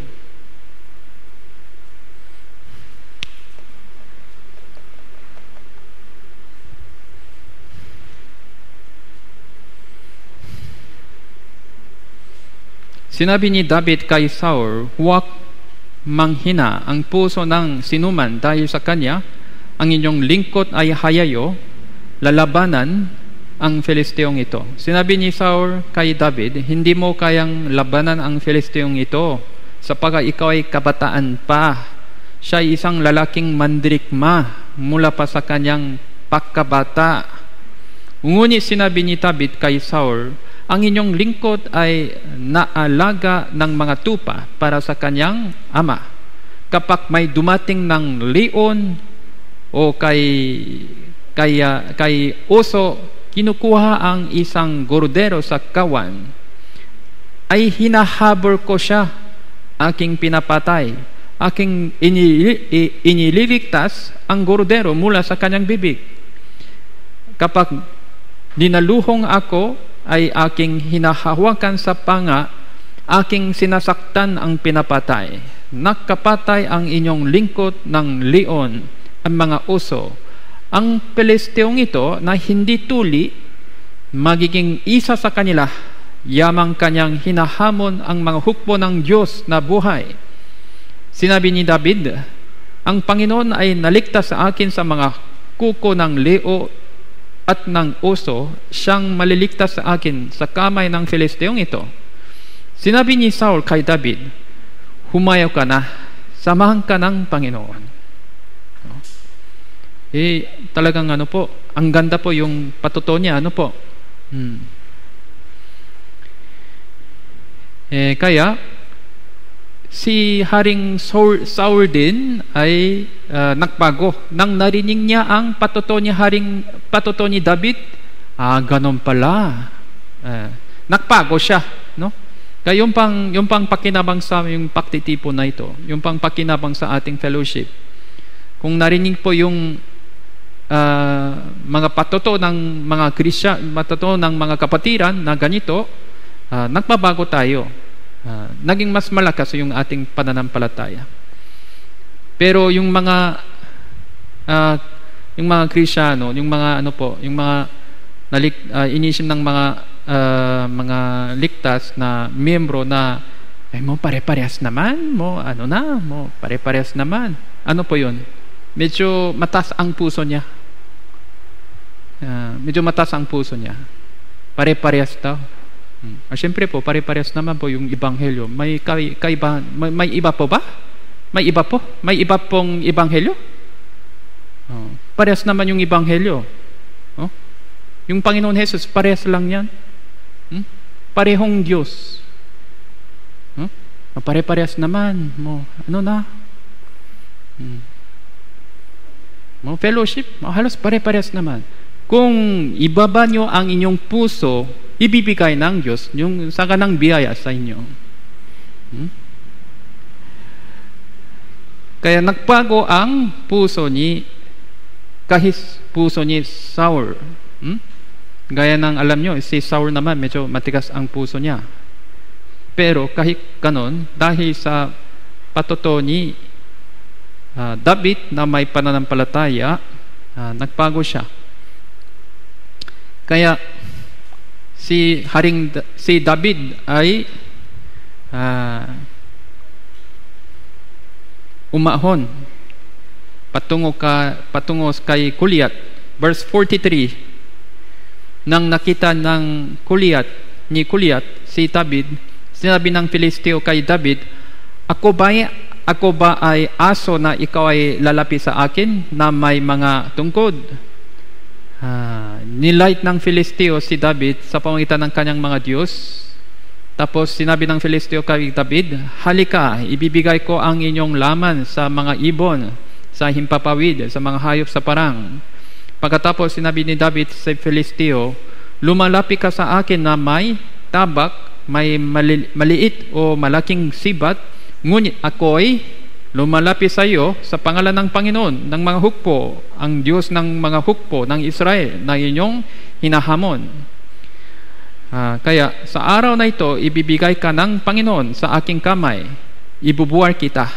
Sinabi ni David kay Saul, huwag manghina ang puso ng sinuman dahil sa kanya, ang inyong lingkot ay hayayo, lalabanan ang Filisteong ito. Sinabi ni Saul kay David, hindi mo kayang labanan ang Filisteong ito sapagkat ikaw ay kabataan pa. Siya ay isang lalaking mandirikma mula pa sa kanyang pagkabata. Ngunit sinabi ni David kay Saul, ang inyong lingkod ay naalaga ng mga tupa para sa kanyang ama. Kapag may dumating ng leon o kay, kay, kay oso, kinukuha ang isang gordero sa kawan, ay hinahabol ko siya, aking pinapatay, aking inililigtas ang gordero mula sa kanyang bibig. Kapag dinaluhong ako ay aking hinahawakan sa panga, aking sinasaktan ang pinapatay. Nakapatay ang inyong lingkot ng leon, ang mga uso. Ang Pelisteong ito na hindi tuli, magiging isa sa kanila yamang kanyang hinahamon ang mga hukbo ng Diyos na buhay. Sinabi ni David, ang Panginoon ay naligtas sa akin sa mga kuko ng leo at ng oso, siyang maliligtas sa akin sa kamay ng Filisteong ito. Sinabi ni Saul kay David, humayaw ka na, samahan ka ng Panginoon. Eh, talagang ano po, ang ganda po yung patuto niya, ano po. Hmm. Eh, kaya, si Haring Saul din ay uh, nagbago. Nang narinig niya ang patuto ni Haring patuto ni David, ah, ganon pala. Uh, nagbago siya, no? Kaya yung pang, yung pang pakinabang sa yung paktitipo na ito, yung pang pakinabang sa ating fellowship. Kung narinig po yung uh, mga patoto ng mga Krisya, patoto ng mga kapatiran na ganito, uh, nagbabago tayo. Uh, naging mas malakas yung ating pananampalataya. Pero yung mga uh, yung mga Krisyano, yung mga ano po, yung mga nalik, uh, inisim ng mga uh, mga ligtas na miyembro na ay mo pare-parehas naman, mo ano na, mo pare-parehas naman. Ano po 'yon? Medyo matas ang puso niya. Uh, medyo matas ang puso niya. Pare-parehas daw. Hmm. Ah, Siyempre po, pare-parehas naman po yung ibanghelyo. May kay, kaiba, may, may iba po ba? May iba po? May iba pong ibanghelyo? Oh. Parehas naman yung ibanghelyo. Oh? Yung Panginoon Jesus, parehas lang yan. Hmm? Parehong Diyos. Hmm? Pare-parehas naman. Mo, ano na? Hmm. Mo, fellowship, halos pare-parehas naman. Kung ibaba nyo ang inyong puso, ibibigay ng Diyos yung sa kanang biyaya sa inyo. Hmm? Kaya nagbago ang puso ni kahis puso ni Saul. Hmm? Gaya ng alam nyo, si Saul naman medyo matigas ang puso niya. Pero kahit ganon, dahil sa patuto ni uh, David na may pananampalataya, uh, nagbago siya. Kaya si Haring si David ay uh, umahon patungo ka patungo kay Kuliat verse 43 nang nakita ng Kuliat ni Kuliat si David sinabi ng Filisteo kay David ako ba ako ba ay aso na ikaw ay lalapi sa akin na may mga tungkod Ah, nilight ng Filisteo si David sa pamamagitan ng kanyang mga Diyos. Tapos sinabi ng Filisteo kay David, Halika, ibibigay ko ang inyong laman sa mga ibon, sa himpapawid, sa mga hayop sa parang. Pagkatapos sinabi ni David sa Filisteo, Lumalapi ka sa akin na may tabak, may mali- maliit o malaking sibat, ngunit ako'y lumalapi sa iyo sa pangalan ng Panginoon ng mga hukpo, ang Diyos ng mga hukpo ng Israel na inyong hinahamon. Uh, kaya sa araw na ito, ibibigay ka ng Panginoon sa aking kamay, ibubuwar kita.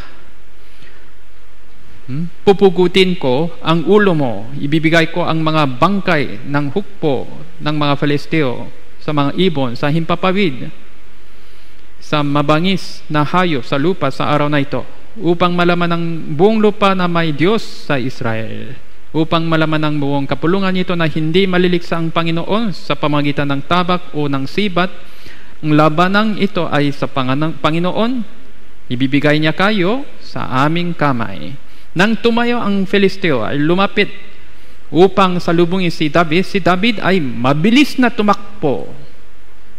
Hmm? Pupugutin ko ang ulo mo, ibibigay ko ang mga bangkay ng hukpo ng mga Filisteo sa mga ibon, sa himpapawid, sa mabangis na hayop sa lupa sa araw na ito upang malaman ng buong lupa na may Diyos sa Israel upang malaman ng buong kapulungan nito na hindi maliliksa ang Panginoon sa pamagitan ng tabak o ng sibat. Ang labanang ito ay sa Panginoon, ibibigay niya kayo sa aming kamay. Nang tumayo ang Filisteo ay lumapit upang salubungin si David, si David ay mabilis na tumakbo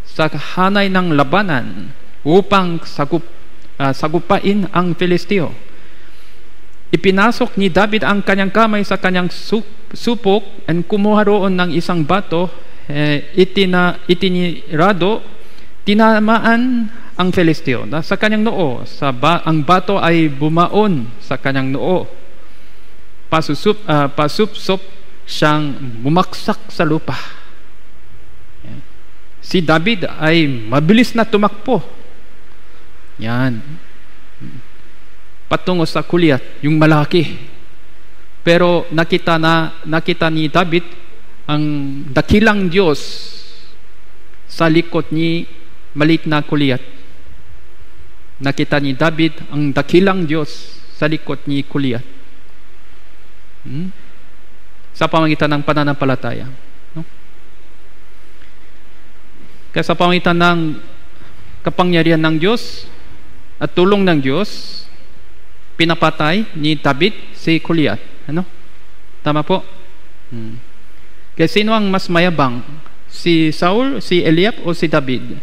sa hanay ng labanan upang sagup uh, sagupain ang Filisteo. Ipinasok ni David ang kanyang kamay sa kanyang supok and kumuha roon ng isang bato, eh, itina, itinirado, tinamaan ang Filisteo. Sa kanyang noo, sa ba, ang bato ay bumaon sa kanyang noo. Pasusup, uh, pasupsop siyang bumaksak sa lupa. Si David ay mabilis na tumakpo yan. Patungo sa kulyat, yung malaki. Pero nakita na nakita ni David ang dakilang Diyos sa likod ni maliit na kuliat. Nakita ni David ang dakilang Diyos sa likod ni kuliat. Hmm? Sa pamagitan ng pananampalataya. No? Kaya sa pamagitan ng kapangyarihan ng Diyos at tulong ng Diyos, pinapatay ni David si Kuliat. Ano? Tama po? Hmm. Kaya sino ang mas mayabang? Si Saul, si Eliab o si David?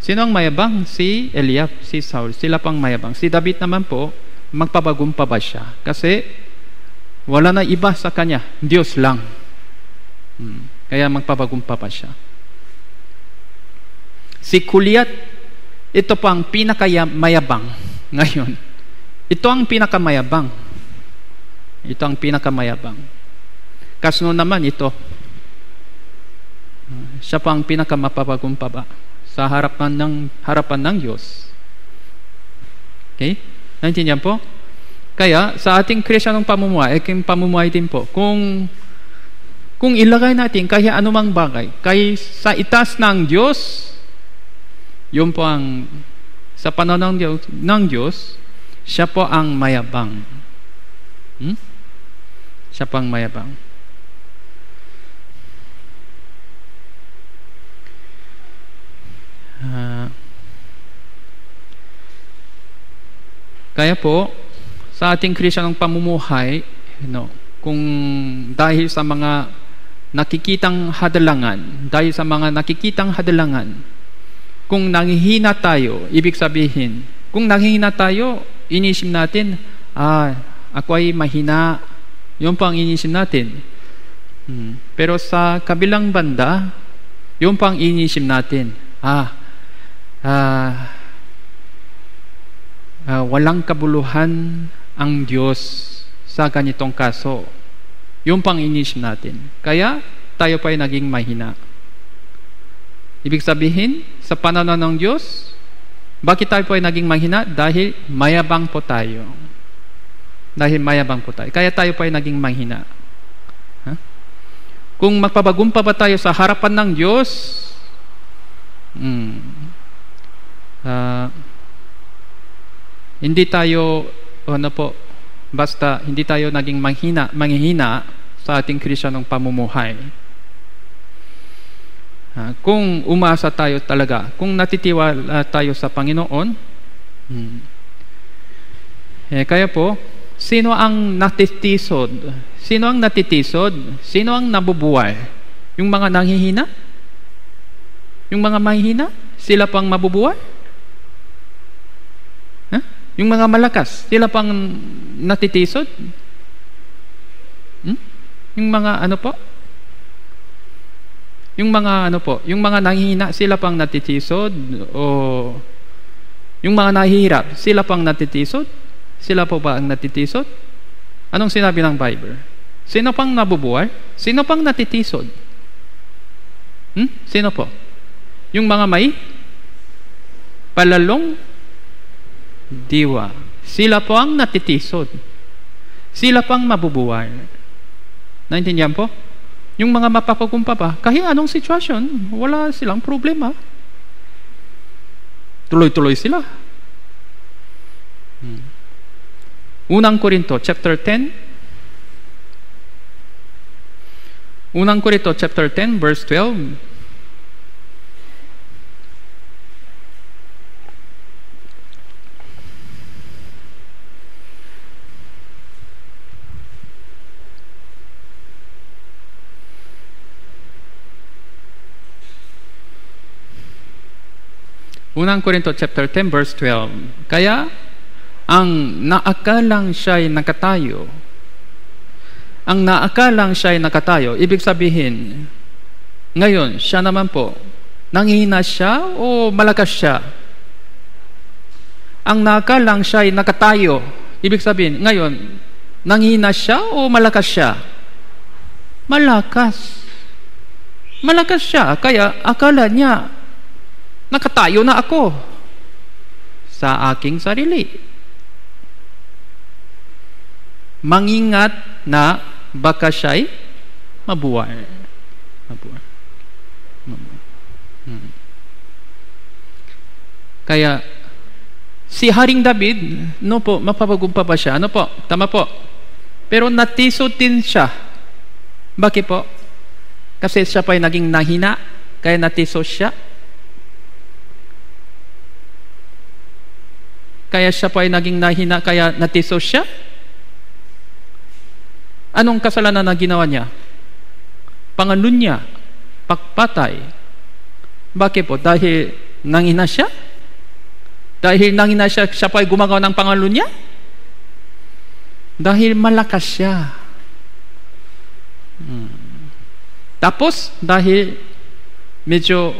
Sino ang mayabang? Si Eliab, si Saul. Sila pang mayabang. Si David naman po, magpabagumpa ba siya? Kasi wala na iba sa kanya. Diyos lang. Hmm. Kaya magpabagumpa pa siya. Si Kuliat, ito pa ang pinakamayabang ngayon. Ito ang pinakamayabang. Ito ang pinakamayabang. Kasno naman ito. Siya pa ang pinakamapapagumpa sa harapan ng harapan ng Diyos. Okay? Naintindihan po? Kaya sa ating Kristiyanong pamumuhay, aking pamumuhay din po, kung kung ilagay natin kaya anumang bagay, kay sa itas ng Diyos, yun po ang, sa pananaw ng Diyos, ng Diyos siya po ang mayabang. Hmm? Siya po ang mayabang. Uh, kaya po, sa ating Kristiyanong pamumuhay, you know, kung dahil sa mga nakikitang hadalangan, dahil sa mga nakikitang hadalangan, kung nanghihina tayo, ibig sabihin, kung nanghihina tayo, inisip natin, ah, ako ay mahina. Yun pa ang inisip natin. Hmm. Pero sa kabilang banda, yun pa ang inisip natin. Ah, ah, ah, walang kabuluhan ang Diyos sa ganitong kaso. Yun pang inisip natin. Kaya, tayo pa ay naging mahina. Ibig sabihin, sa pananaw ng Diyos, bakit tayo po ay naging mahina? Dahil mayabang po tayo. Dahil mayabang po tayo. Kaya tayo po ay naging mahina. Ha? Kung magpabagumpa ba tayo sa harapan ng Diyos, hmm, uh, hindi tayo, ano po, basta hindi tayo naging mahina, manghihina sa ating Kristiyanong pamumuhay. Kung umasa tayo talaga, kung natitiwala tayo sa Panginoon, hmm, eh, kaya po, sino ang natitisod? Sino ang natitisod? Sino ang nabubuhay? Yung mga nanghihina? Yung mga mahihina? Sila pang mabubuhay? Huh? Yung mga malakas, sila pang natitisod? Hmm? Yung mga ano po? Yung mga ano po, yung mga nanghihina, sila pang natitisod o yung mga nahihirap, sila pang natitisod? Sila po ba ang natitisod? Anong sinabi ng Bible? Sino pang nabubuhay? Sino pang natitisod? Hmm? Sino po? Yung mga may palalong diwa. Sila po ang natitisod. Sila pang mabubuhay. Naintindihan po? Yung mga mapapagumpa pa, kahit anong sitwasyon, wala silang problema. Tuloy-tuloy sila. Hmm. Unang Korinto, chapter 10. Unang Korinto, chapter 10, verse 12. Unang Korinto chapter 10 verse 12. Kaya ang naakalang siya'y nakatayo, ang naakalang siya'y nakatayo, ibig sabihin, ngayon, siya naman po, nanghihina siya o malakas siya? Ang naakalang siya'y nakatayo, ibig sabihin, ngayon, nanghihina siya o malakas siya? Malakas. Malakas siya, kaya akala niya, Nakatayo na ako sa aking sarili. Mangingat na baka siya'y. Mabuhay. mabuhay. Hmm. Kaya, si Haring David, no po, mapapagumpa pa siya. Ano po? Tama po. Pero natiso din siya. Bakit po? Kasi siya pa ay naging nahina, kaya natiso siya. Kaya siya pa ay naging nahina, kaya natiso siya. Anong kasalanan na ginawa niya? Pangalun pagpatay. Bakit po? Dahil nangina siya? Dahil nangina siya, siya pa ay gumagawa ng pangalun? Dahil malakas siya. Hmm. Tapos, dahil medyo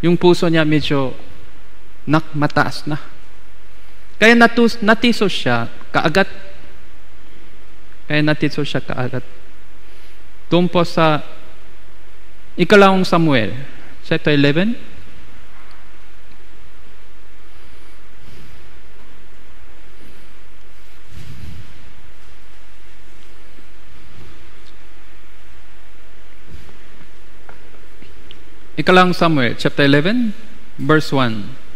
yung puso niya medyo nak mataas na. Kaya natus, natiso siya kaagat. Kaya natiso siya kaagat. Doon po sa ikalawang Samuel, chapter 11, Ikalang Samuel, chapter 11, verse 1.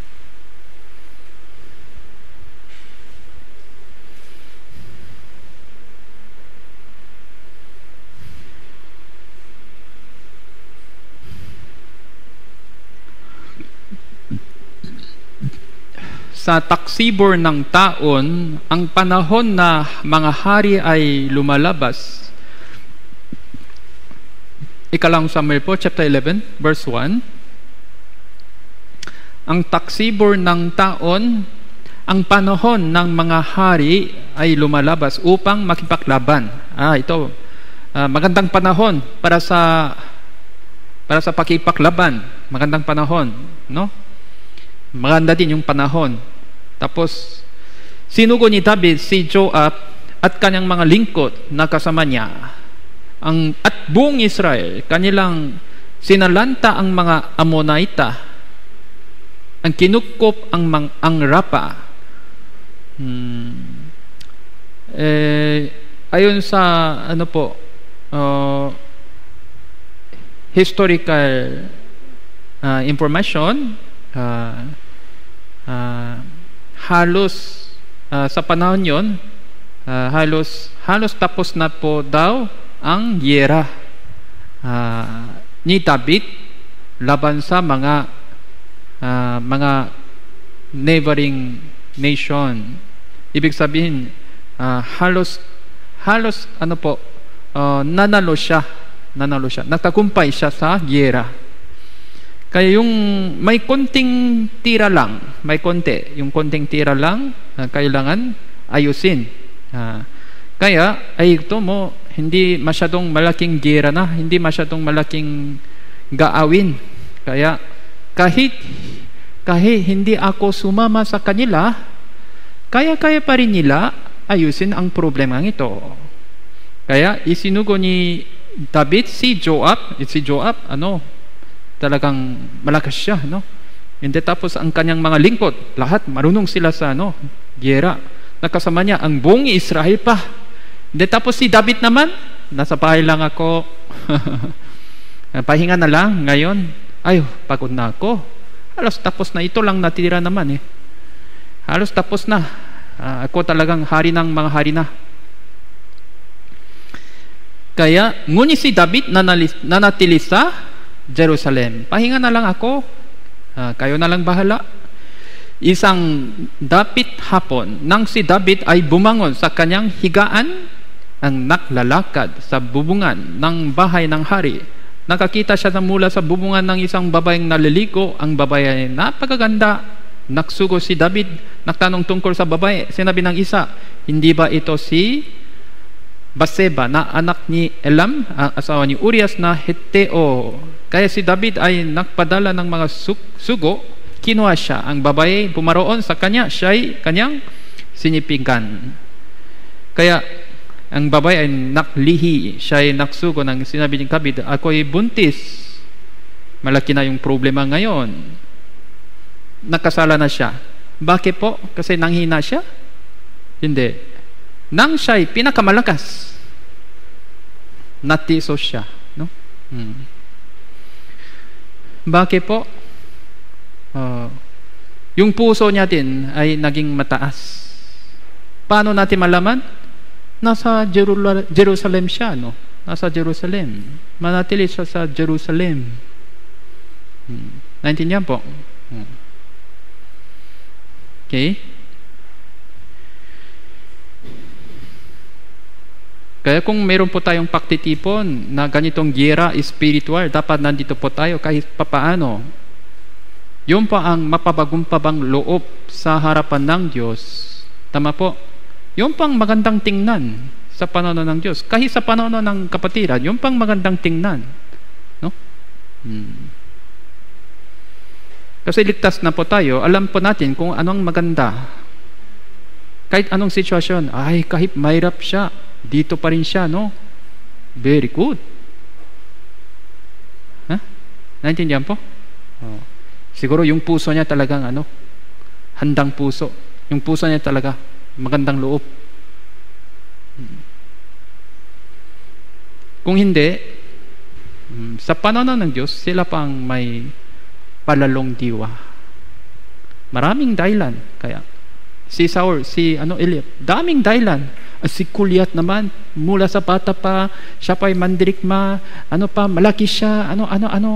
Sa taksibor ng taon, ang panahon na mga hari ay lumalabas. Ikalang Samuel po, chapter 11, verse 1. Ang taksibor ng taon, ang panahon ng mga hari ay lumalabas upang makipaklaban. Ah, ito, uh, magandang panahon para sa para sa pakipaklaban. Magandang panahon, no? Maganda din yung panahon tapos, sinugo ni David si Joab at kanyang mga lingkod na kasama niya. Ang, at buong Israel, kanilang sinalanta ang mga Amonita, ang kinukop ang, mang, ang rapa. Hmm. Eh, ayon sa ano po, uh, historical uh, information, uh, uh, halos uh, sa panahon yon uh, halos halos tapos na po daw ang yera uh, ni David laban sa mga uh, mga neighboring nation. Ibig sabihin uh, halos halos ano po uh, nanalo siya nanalo siya nagtagumpay siya sa giyera kaya yung may konting tira lang, may konti, yung konting tira lang, uh, kailangan ayusin. Uh, kaya ay ito mo, hindi masyadong malaking gira na, hindi masyadong malaking gaawin. Kaya kahit kahit hindi ako sumama sa kanila, kaya-kaya pa rin nila ayusin ang problema ito. Kaya isinugo ni David si Joab, si Joab, ano, talagang malakas siya, no? Hindi tapos ang kanyang mga lingkod, lahat marunong sila sa ano, giyera. Nakasama niya ang buong Israel pa. Hindi tapos si David naman, nasa bahay lang ako. [laughs] Pahinga na lang ngayon. Ay, pagod na ako. Halos tapos na ito lang natira naman eh. Halos tapos na. Uh, ako talagang hari ng mga hari na. Kaya, ngunit si David nanatili sa Jerusalem. Pahinga na lang ako. Uh, kayo na lang bahala. Isang dapit hapon, nang si David ay bumangon sa kanyang higaan, ang naklalakad sa bubungan ng bahay ng hari. Nakakita siya na mula sa bubungan ng isang babaeng naliligo. Ang babae ay napakaganda. Naksugo si David, nagtanong tungkol sa babae. Sinabi ng isa, hindi ba ito si Baseba na anak ni Elam, ang asawa ni Urias na Heteo. Kaya si David ay nagpadala ng mga sugo, kinuha siya. Ang babae pumaroon sa kanya, siya ay kanyang sinipigan. Kaya ang babae ay naklihi, siya ay naksugo ng sinabi ni David, ako ay buntis. Malaki na yung problema ngayon. Nakasala na siya. Bakit po? Kasi nanghina siya? Hindi. Nang siya ay pinakamalakas, natiso siya. No? Hmm. Bakit po? uh, yung puso natin ay naging mataas. Paano natin malaman? Nasa Jerusalem siya, no? Nasa Jerusalem. Manatili siya sa Jerusalem. Hmm. Naintindihan po? Hmm. Okay? Kaya kung meron po tayong paktitipon na ganitong gira spiritual, dapat nandito po tayo kahit papaano. Yun pa ang mapabagumpabang loob sa harapan ng Diyos. Tama po? Yun pang magandang tingnan sa pananaw ng Diyos. Kahit sa pananaw ng kapatiran, yun pang magandang tingnan. No? Hmm. Kasi ligtas na po tayo, alam po natin kung anong maganda. Kahit anong sitwasyon, ay kahit mahirap siya, dito pa rin siya, no? Very good. Ha? Naintindihan po? Oh. Siguro yung puso niya talagang ano, handang puso. Yung puso niya talaga magandang loob. Kung hindi, hmm, sa pananaw ng Diyos, sila pang may palalong diwa. Maraming dahilan. Kaya, si Saul, si ano, Eliab, daming dahilan si Kulyat naman, mula sa bata pa, siya pa ay mandirikma, ano pa, malaki siya, ano, ano, ano.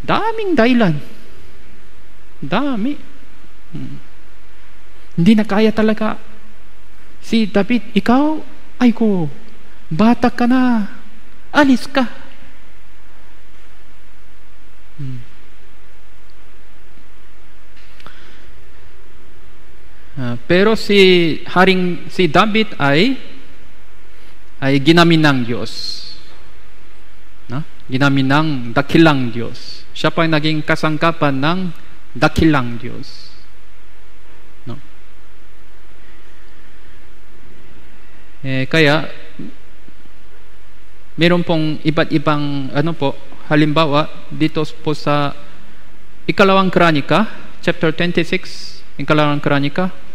Daming dahilan. Dami. Hmm. Hindi na kaya talaga. Si David, ikaw, ay ko, bata ka na, alis ka. Uh, pero si Haring si David ay ay ginamin ng Diyos. No? Ginamin ng dakilang Diyos. Siya pa ay naging kasangkapan ng dakilang Diyos. No? Eh, kaya meron pong iba't ibang ano po halimbawa dito po sa ikalawang kronika chapter 26 ikalawang kronika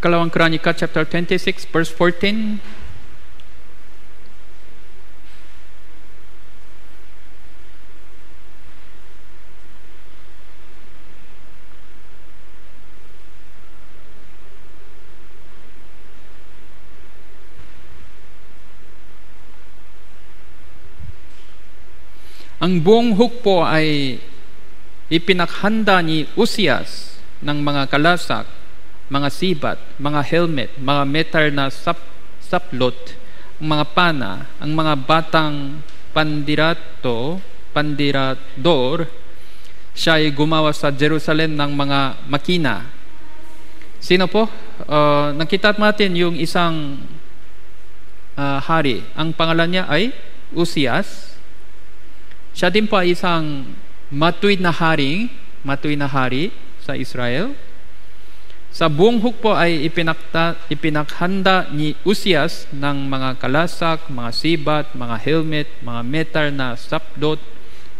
Kalawang Kronika chapter 26 verse 14 Ang buong hukpo ay ipinakhanda ni Usias ng mga kalasak mga sibat, mga helmet, mga metal na sap, saplot, mga pana, ang mga batang pandirato, pandirador, siya ay gumawa sa Jerusalem ng mga makina. Sino po? Uh, nakita natin yung isang uh, hari. Ang pangalan niya ay Usias. Siya din po ay isang matuwid na hari, matuwid na hari sa Israel. Sa buong hukbo ay ipinakta, ipinakhanda ni Usias ng mga kalasak, mga sibat, mga helmet, mga metal na sapdot,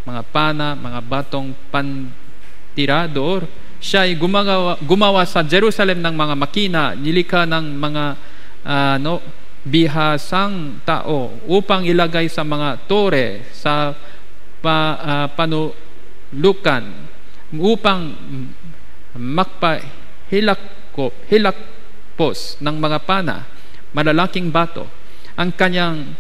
mga pana, mga batong pantirador. Siya ay gumagawa, gumawa sa Jerusalem ng mga makina, nilika ng mga uh, no, bihasang tao upang ilagay sa mga tore, sa pa, uh, panulukan, upang makpa hilakko, hilakpos ng mga pana, malalaking bato. Ang kanyang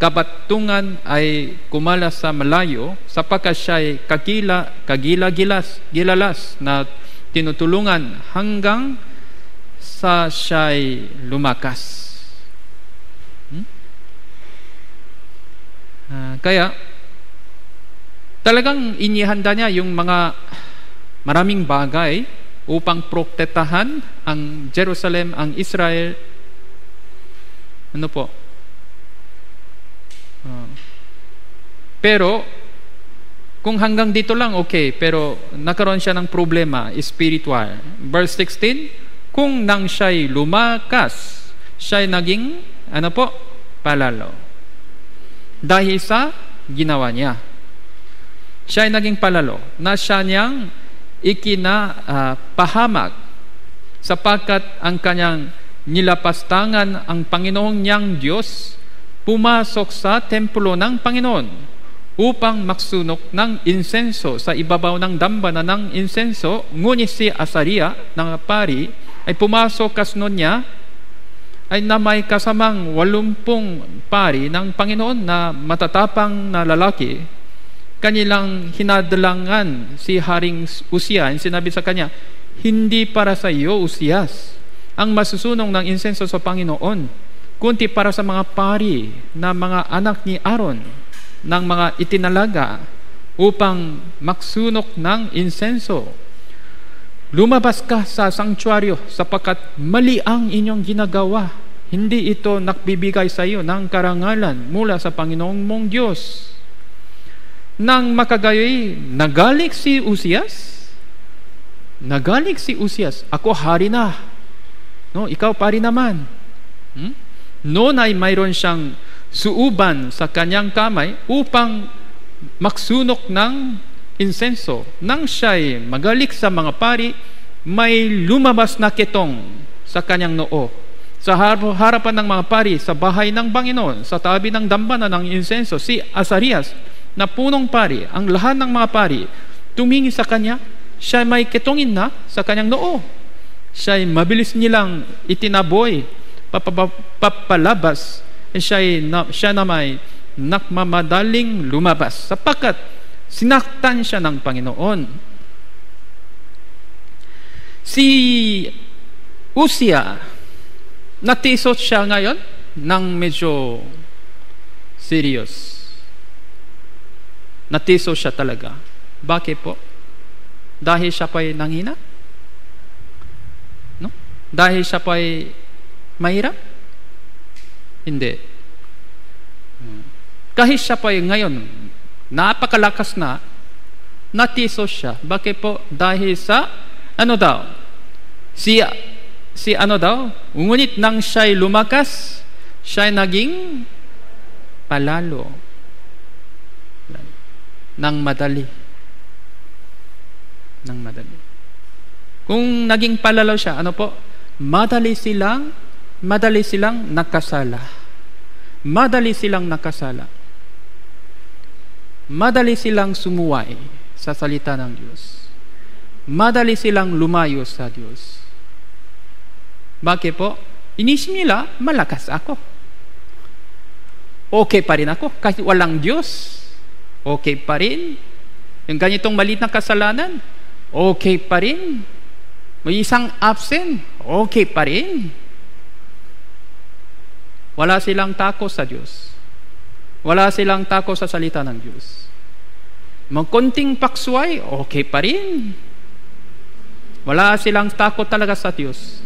kabatungan ay kumala sa malayo sapagkat siya ay kagila, kagila-gilas, gilalas na tinutulungan hanggang sa siya ay lumakas. Hmm? Uh, kaya, talagang inihanda niya yung mga maraming bagay upang protektahan ang Jerusalem, ang Israel. Ano po? Uh, pero, kung hanggang dito lang, okay. Pero, nakaroon siya ng problema, spiritual. Verse 16, kung nang siya'y lumakas, siya'y naging, ano po? Palalo. Dahil sa ginawa niya. Siya'y naging palalo na siya niyang ikinapahamak uh, sapagkat ang kanyang nilapastangan ang Panginoong niyang Diyos pumasok sa templo ng Panginoon upang maksunok ng insenso sa ibabaw ng dambana ng insenso. Ngunit si Asaria ng pari ay pumasok kasunod niya ay na may kasamang walumpung pari ng Panginoon na matatapang na lalaki kanilang hinadalangan si Haring Usia sinabi sa kanya hindi para sa iyo Usias ang masusunong ng insenso sa Panginoon kundi para sa mga pari na mga anak ni Aaron ng mga itinalaga upang maksunok ng insenso Lumabas ka sa sanctuaryo sapagkat mali ang inyong ginagawa. Hindi ito nakbibigay sa iyo ng karangalan mula sa Panginoong mong Diyos. Nang makagayoy, nagalik si Usias. Nagalik si Usias. Ako hari na. No, ikaw pari naman. Hmm? Noon ay mayroon siyang suuban sa kanyang kamay upang maksunok ng insenso. Nang siya'y magalik sa mga pari, may lumabas na kitong sa kanyang noo. Sa harapan ng mga pari, sa bahay ng Panginoon, sa tabi ng dambana ng insenso, si Asarias, na punong pari, ang lahat ng mga pari, tumingi sa kanya, siya may kitongin na sa kanyang noo. Siya'y mabilis nilang itinaboy, papalabas, e siya'y na, siya na may nakmamadaling lumabas. Sapagkat Sinaktan siya ng Panginoon. Si Usia, natisot siya ngayon ng medyo serious. Natisot siya talaga. Bakit po? Dahil siya pa'y nanghina? No? Dahil siya pa'y mahirap? Hindi. Kahit siya pa'y ngayon napakalakas na, natiso siya. Bakit po? Dahil sa, ano daw? Si, si ano daw? Ngunit nang siya'y lumakas, siya'y naging palalo. Nang madali. Nang madali. Kung naging palalo siya, ano po? Madali silang, madali silang nakasala. Madali silang nakasala madali silang sumuway sa salita ng Diyos. Madali silang lumayo sa Diyos. Bakit po? Inisip nila, malakas ako. Okay pa rin ako. Kahit walang Diyos, okay pa rin. Yung ganitong malit na kasalanan, okay pa rin. May isang absent, okay pa rin. Wala silang tako sa Diyos. Wala silang tako sa salita ng Diyos. Magkonting paksway, okay pa rin. Wala silang takot talaga sa Diyos.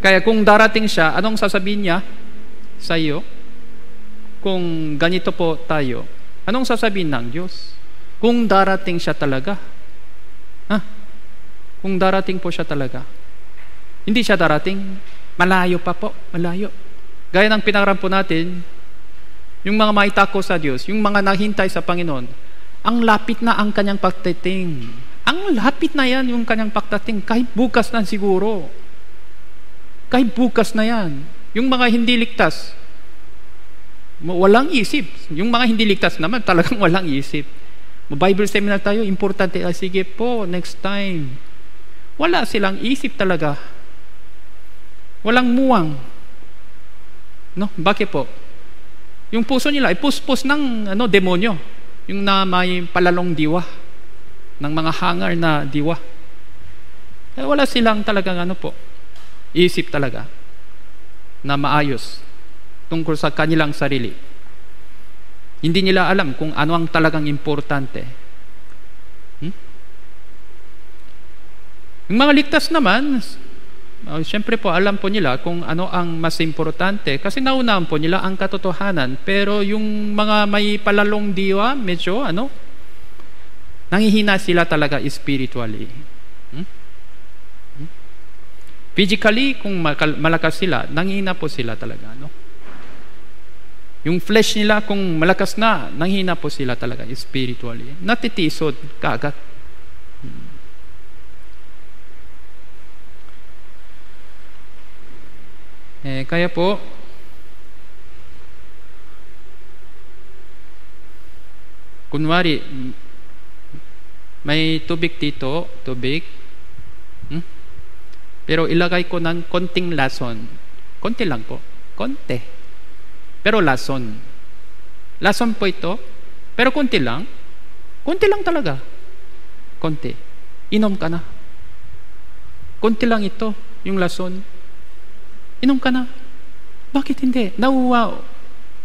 Kaya kung darating siya, anong sasabihin niya sa iyo? Kung ganito po tayo, anong sasabihin ng Diyos? Kung darating siya talaga. Ha? Kung darating po siya talaga. Hindi siya darating. Malayo pa po. Malayo. Gaya ng pinangaran po natin, yung mga maitako sa Diyos, yung mga naghintay sa Panginoon, ang lapit na ang kanyang pagdating. Ang lapit na yan yung kanyang pagdating. Kahit bukas na siguro. Kahit bukas na yan. Yung mga hindi ligtas, walang isip. Yung mga hindi ligtas naman, talagang [laughs] walang isip. Bible seminar tayo, importante. Ah, sige po, next time. Wala silang isip talaga. Walang muwang. No? Bakit po? Yung puso nila ay puspos ng ano, demonyo. Yung na may palalong diwa. Ng mga hangar na diwa. Eh, wala silang talagang ano po, isip talaga na maayos tungkol sa kanilang sarili. Hindi nila alam kung ano ang talagang importante. Hmm? Yung mga ligtas naman, Uh, Siyempre po, alam po nila kung ano ang mas importante. Kasi naunahan po nila ang katotohanan. Pero yung mga may palalong diwa, medyo ano, nangihina sila talaga spiritually. Hmm? Hmm? Physically, kung malakas sila, nangihina po sila talaga. No? Yung flesh nila, kung malakas na, nanghina po sila talaga spiritually. Natitisod kaagad. Eh, kaya po, kunwari, may tubig dito, tubig, hmm? Pero ilagay ko ng konting lason. Konti lang po. Konti. Pero lason. Lason po ito, pero konti lang. Konti lang talaga. Konti. Inom ka na. Konti lang ito, yung lason. Inom ka na. Bakit hindi? Nauwa.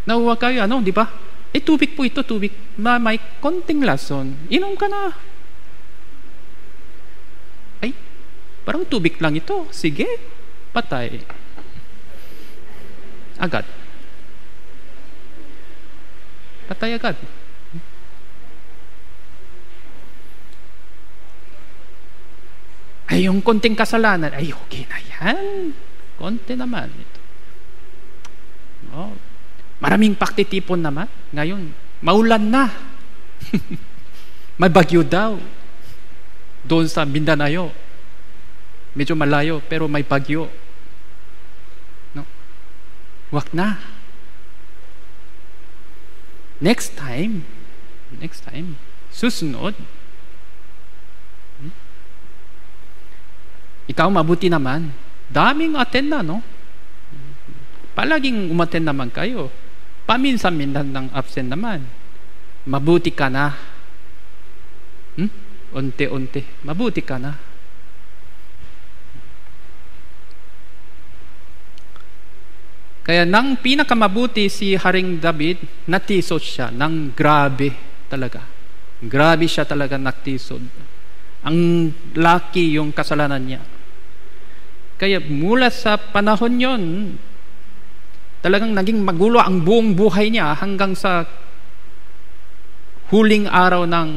Nauwa kayo, ano, di ba? Eh, tubig po ito, tubig. Ma, may konting lason. Inom ka na. Ay, parang tubig lang ito. Sige, patay. Agad. Patay agad. Ay, yung konting kasalanan, ay, okay na yan. Konti naman ito. Oh, maraming paktitipon naman. Ngayon, maulan na. [laughs] May bagyo daw. Doon sa Mindanao. Medyo malayo, pero may bagyo. No? Wag na. Next time, next time, susunod, hmm? ikaw mabuti naman, Daming attend na, no? Palaging umattend naman kayo. Paminsan-minsan ng absent naman. Mabuti ka na. Hmm? Unti-unti. Mabuti ka na. Kaya nang pinakamabuti si Haring David, natisod siya ng grabe talaga. Grabe siya talaga natisod. Ang laki yung kasalanan niya. Kaya mula sa panahon yon, talagang naging magulo ang buong buhay niya hanggang sa huling araw ng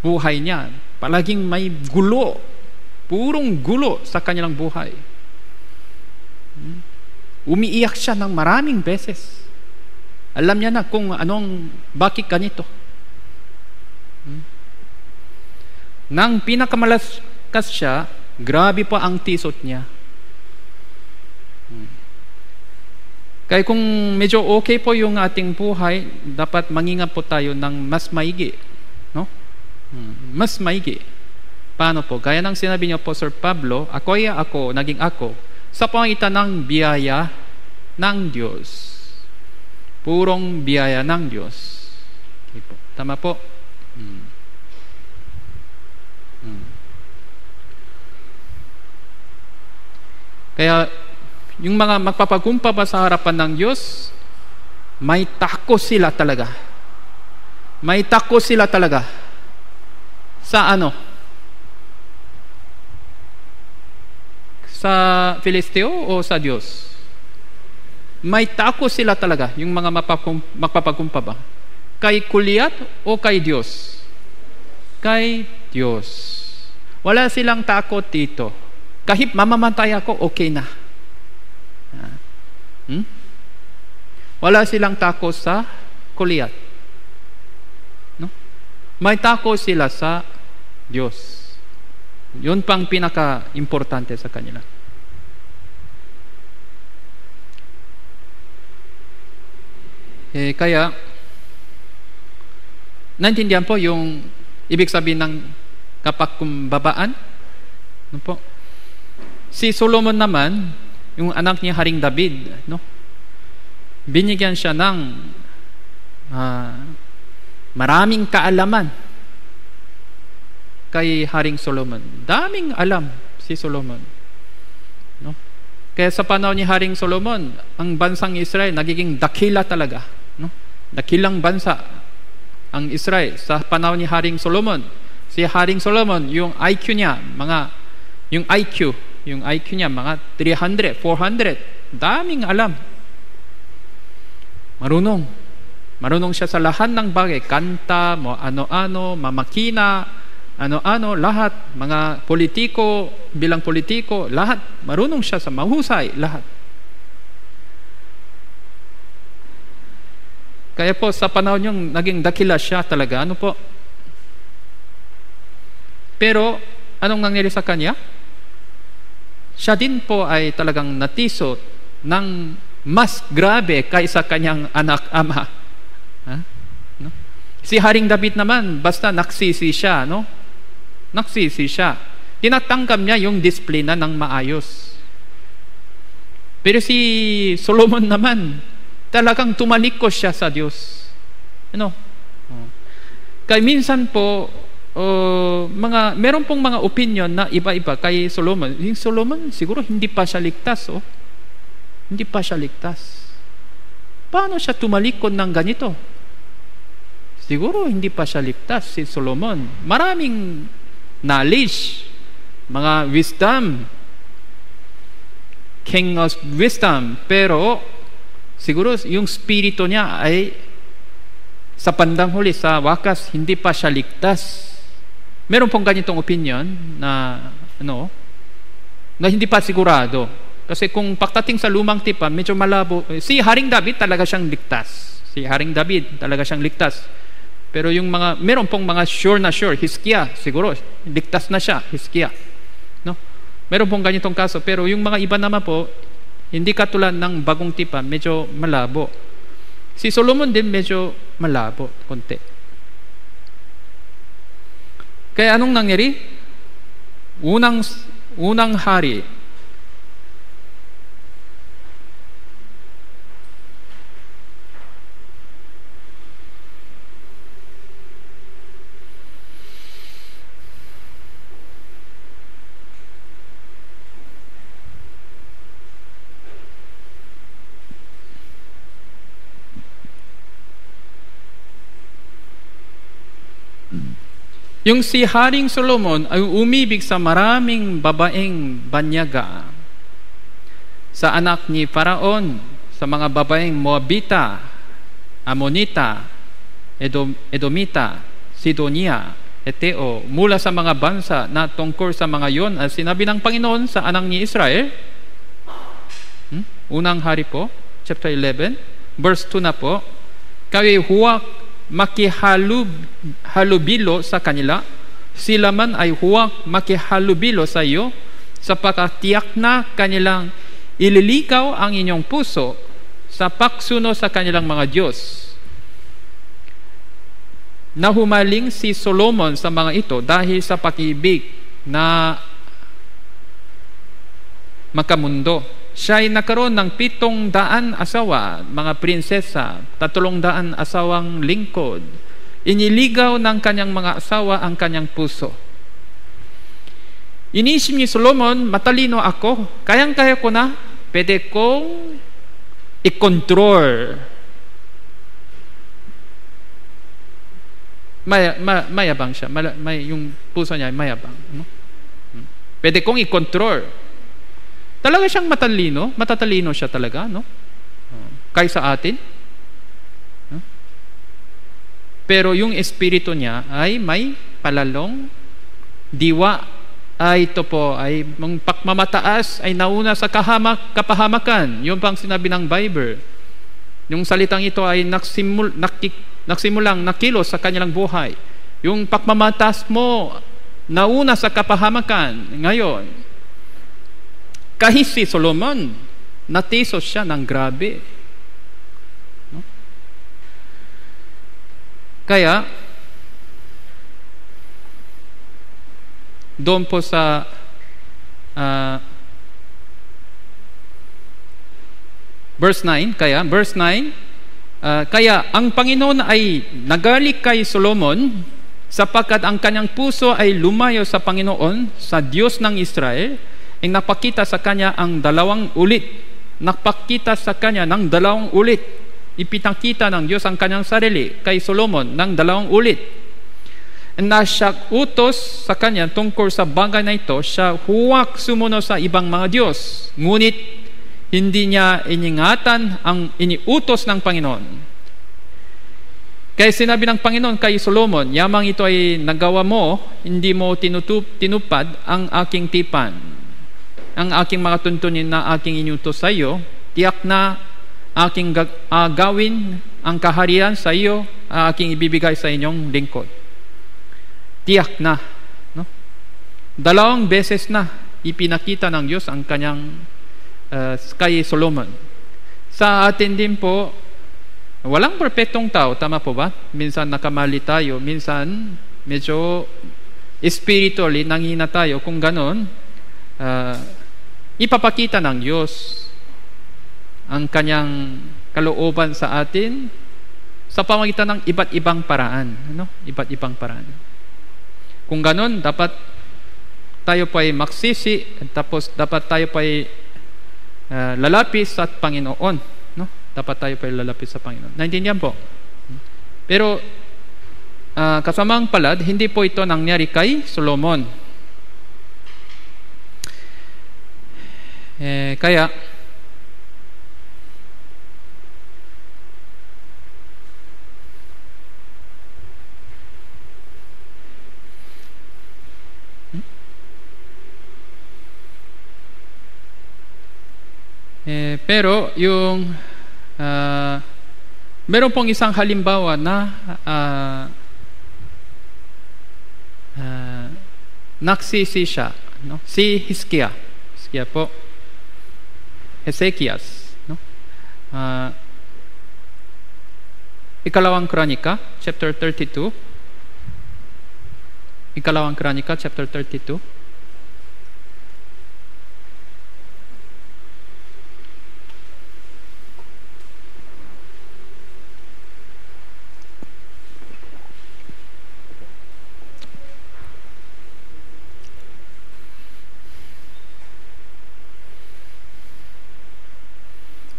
buhay niya. Palaging may gulo, purong gulo sa kanyang buhay. Umiiyak siya ng maraming beses. Alam niya na kung anong, bakit ganito. Nang pinakamalakas siya, grabe pa ang tisot niya. Kaya kung medyo okay po yung ating buhay, dapat mangingat po tayo ng mas maigi. No? Hmm, mas maigi. Paano po? Gaya ng sinabi niyo po, Sir Pablo, ako ay ako, naging ako, sa pangitan ng biyaya ng Diyos. Purong biyaya ng Diyos. Okay po. Tama po? Hmm. Hmm. Kaya yung mga magpapagumpa ba sa harapan ng Diyos, may tako sila talaga. May tako sila talaga. Sa ano? Sa Filisteo o sa Diyos? May tako sila talaga, yung mga magpapagumpa ba? Kay Kuliat o kay Diyos? Kay Diyos. Wala silang takot dito. Kahit mamamatay ako, okay na Hmm? Wala silang takot sa kuliyat. No? May takot sila sa Diyos. Yun pang pinaka-importante sa kanila. Eh, kaya, naintindihan po yung ibig sabihin ng kapagkumbabaan? Ano po? Si Solomon naman, yung anak niya Haring David, no? Binigyan siya ng uh, maraming kaalaman kay Haring Solomon. Daming alam si Solomon. No? Kaya sa panahon ni Haring Solomon, ang bansang Israel nagiging dakila talaga. No? Dakilang bansa ang Israel sa panahon ni Haring Solomon. Si Haring Solomon, yung IQ niya, mga yung IQ, yung IQ niya, mga 300, 400. Daming alam. Marunong. Marunong siya sa lahat ng bagay. Kanta, mo ano-ano, mamakina, ano-ano, lahat. Mga politiko, bilang politiko, lahat. Marunong siya sa mahusay, lahat. Kaya po sa panahon yung naging dakila siya talaga. Ano po? Pero anong nangyari sa kanya? Siya din po ay talagang natiso ng mas grabe kaysa kanyang anak ama. Ha? No? Si Haring David naman, basta naksisi siya, no? Naksisi siya. Tinatanggap niya yung disiplina ng maayos. Pero si Solomon naman, talagang tumalikos siya sa Diyos. Ano? Kaya minsan po, uh, mga, meron pong mga opinion na iba-iba kay Solomon. Yung Solomon, siguro hindi pa siya ligtas. Oh. Hindi pa siya ligtas. Paano siya tumalikod ng ganito? Siguro hindi pa siya ligtas si Solomon. Maraming knowledge, mga wisdom, king of wisdom, pero siguro yung spirito niya ay sa pandang huli, sa wakas, hindi pa siya ligtas. Meron pong ganitong opinion na ano, na hindi pa sigurado. Kasi kung pagdating sa lumang tipan, medyo malabo. Si Haring David talaga siyang ligtas. Si Haring David talaga siyang ligtas. Pero yung mga, meron pong mga sure na sure, Hiskia, siguro, ligtas na siya, Hiskia. No? Meron pong ganitong kaso. Pero yung mga iba naman po, hindi katulad ng bagong tipan, medyo malabo. Si Solomon din medyo malabo, konti. Kaya anong nangyari? Unang, unang hari, Yung si Haring Solomon ay umibig sa maraming babaeng banyaga. Sa anak ni Faraon, sa mga babaeng Moabita, Amonita, Edom, Edomita, Sidonia, Eteo, mula sa mga bansa na tungkol sa mga yon, at sinabi ng Panginoon sa anak ni Israel, hmm? unang hari po, chapter 11, verse 2 na po, kayo'y huwag makihalubilo sa kanila, sila man ay huwag makihalubilo sa iyo, sapagkat tiyak na kanilang ililikaw ang inyong puso sa paksuno sa kanilang mga Diyos. Nahumaling si Solomon sa mga ito dahil sa pakibig na makamundo siya ay nakaroon ng pitong daan asawa, mga prinsesa, tatlong daan asawang lingkod. Iniligaw ng kanyang mga asawa ang kanyang puso. Inisip ni Solomon, matalino ako, kayang-kaya ko na, pwede kong i-control. May, may, mayabang siya. May, may, yung puso niya mayabang. No? Hmm. Pwede kong i-control. Talaga siyang matalino, matatalino siya talaga, no? Kaysa atin. Pero yung espiritu niya ay may palalong diwa ay ito po ay mong pakmamataas ay nauna sa kahamak, kapahamakan. Yung pang sinabi ng Bible. Yung salitang ito ay naksimul, nakik, naksimulang nakilos sa kanilang buhay. Yung pakmamataas mo nauna sa kapahamakan. Ngayon, kahit si Solomon, natiso siya ng grabe. No? Kaya, doon po sa uh, verse 9, kaya, verse 9, uh, ah, kaya ang Panginoon ay nagalik kay Solomon sapagkat ang kanyang puso ay lumayo sa Panginoon, sa Diyos ng Israel, ay napakita sa kanya ang dalawang ulit. Napakita sa kanya ng dalawang ulit. Ipinakita ng Diyos ang kanyang sarili kay Solomon ng dalawang ulit. Na siya utos sa kanya tungkol sa bagay na ito, siya huwag sumunod sa ibang mga Diyos. Ngunit hindi niya iningatan ang iniutos ng Panginoon. Kaya sinabi ng Panginoon kay Solomon, yamang ito ay nagawa mo, hindi mo tinutup, tinupad ang aking tipan ang aking mga tuntunin na aking inutos sa iyo, tiyak na aking uh, gawin ang kaharian sa iyo, aking ibibigay sa inyong lingkod. Tiyak na. No? Dalawang beses na ipinakita ng Diyos ang kanyang uh, kay Solomon. Sa atin din po, walang perpektong tao, tama po ba? Minsan nakamali tayo, minsan medyo spiritually nanghina tayo. Kung ganon, uh, ipapakita ng Diyos ang kanyang kalooban sa atin sa pamagitan ng iba't ibang paraan. Ano? Iba't ibang paraan. Kung ganon, dapat tayo pa ay maksisi tapos dapat tayo pa ay uh, lalapis sa Panginoon. No? Dapat tayo pa ay lalapis sa Panginoon. Naintindihan po? Pero uh, kasamang palad, hindi po ito nangyari kay Solomon. Eh, kaya, Eh, pero yung uh, meron pong isang halimbawa na uh, uh, nagsisi siya. No? Si Hiskia. Hiskia po. Hezekias. No? Uh, ikalawang kronika, chapter 32. Ikalawang kronika, chapter 32.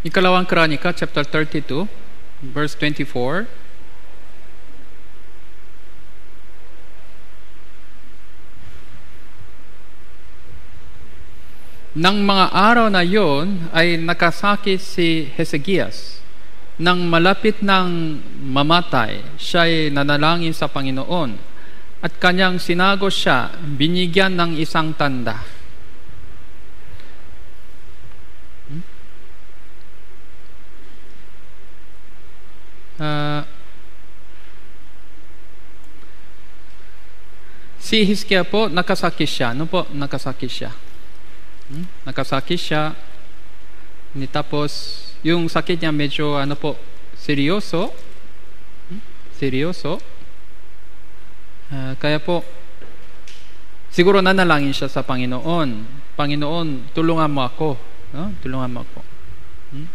Ikalawang Kronika, chapter 32, verse 24. Nang mga araw na yon ay nakasakit si Hezekias. Nang malapit ng mamatay, siya ay nanalangin sa Panginoon at kanyang sinago siya, binigyan ng isang tanda Uh, si Hiskia po, nakasakit siya. Ano po? Nakasakit siya. Hmm? Nakasakit siya. Ni tapos, yung sakit niya medyo, ano po, seryoso. Hmm? Seryoso. Uh, kaya po, siguro nanalangin siya sa Panginoon. Panginoon, tulungan mo ako. No? Tulungan mo ako. Hmm?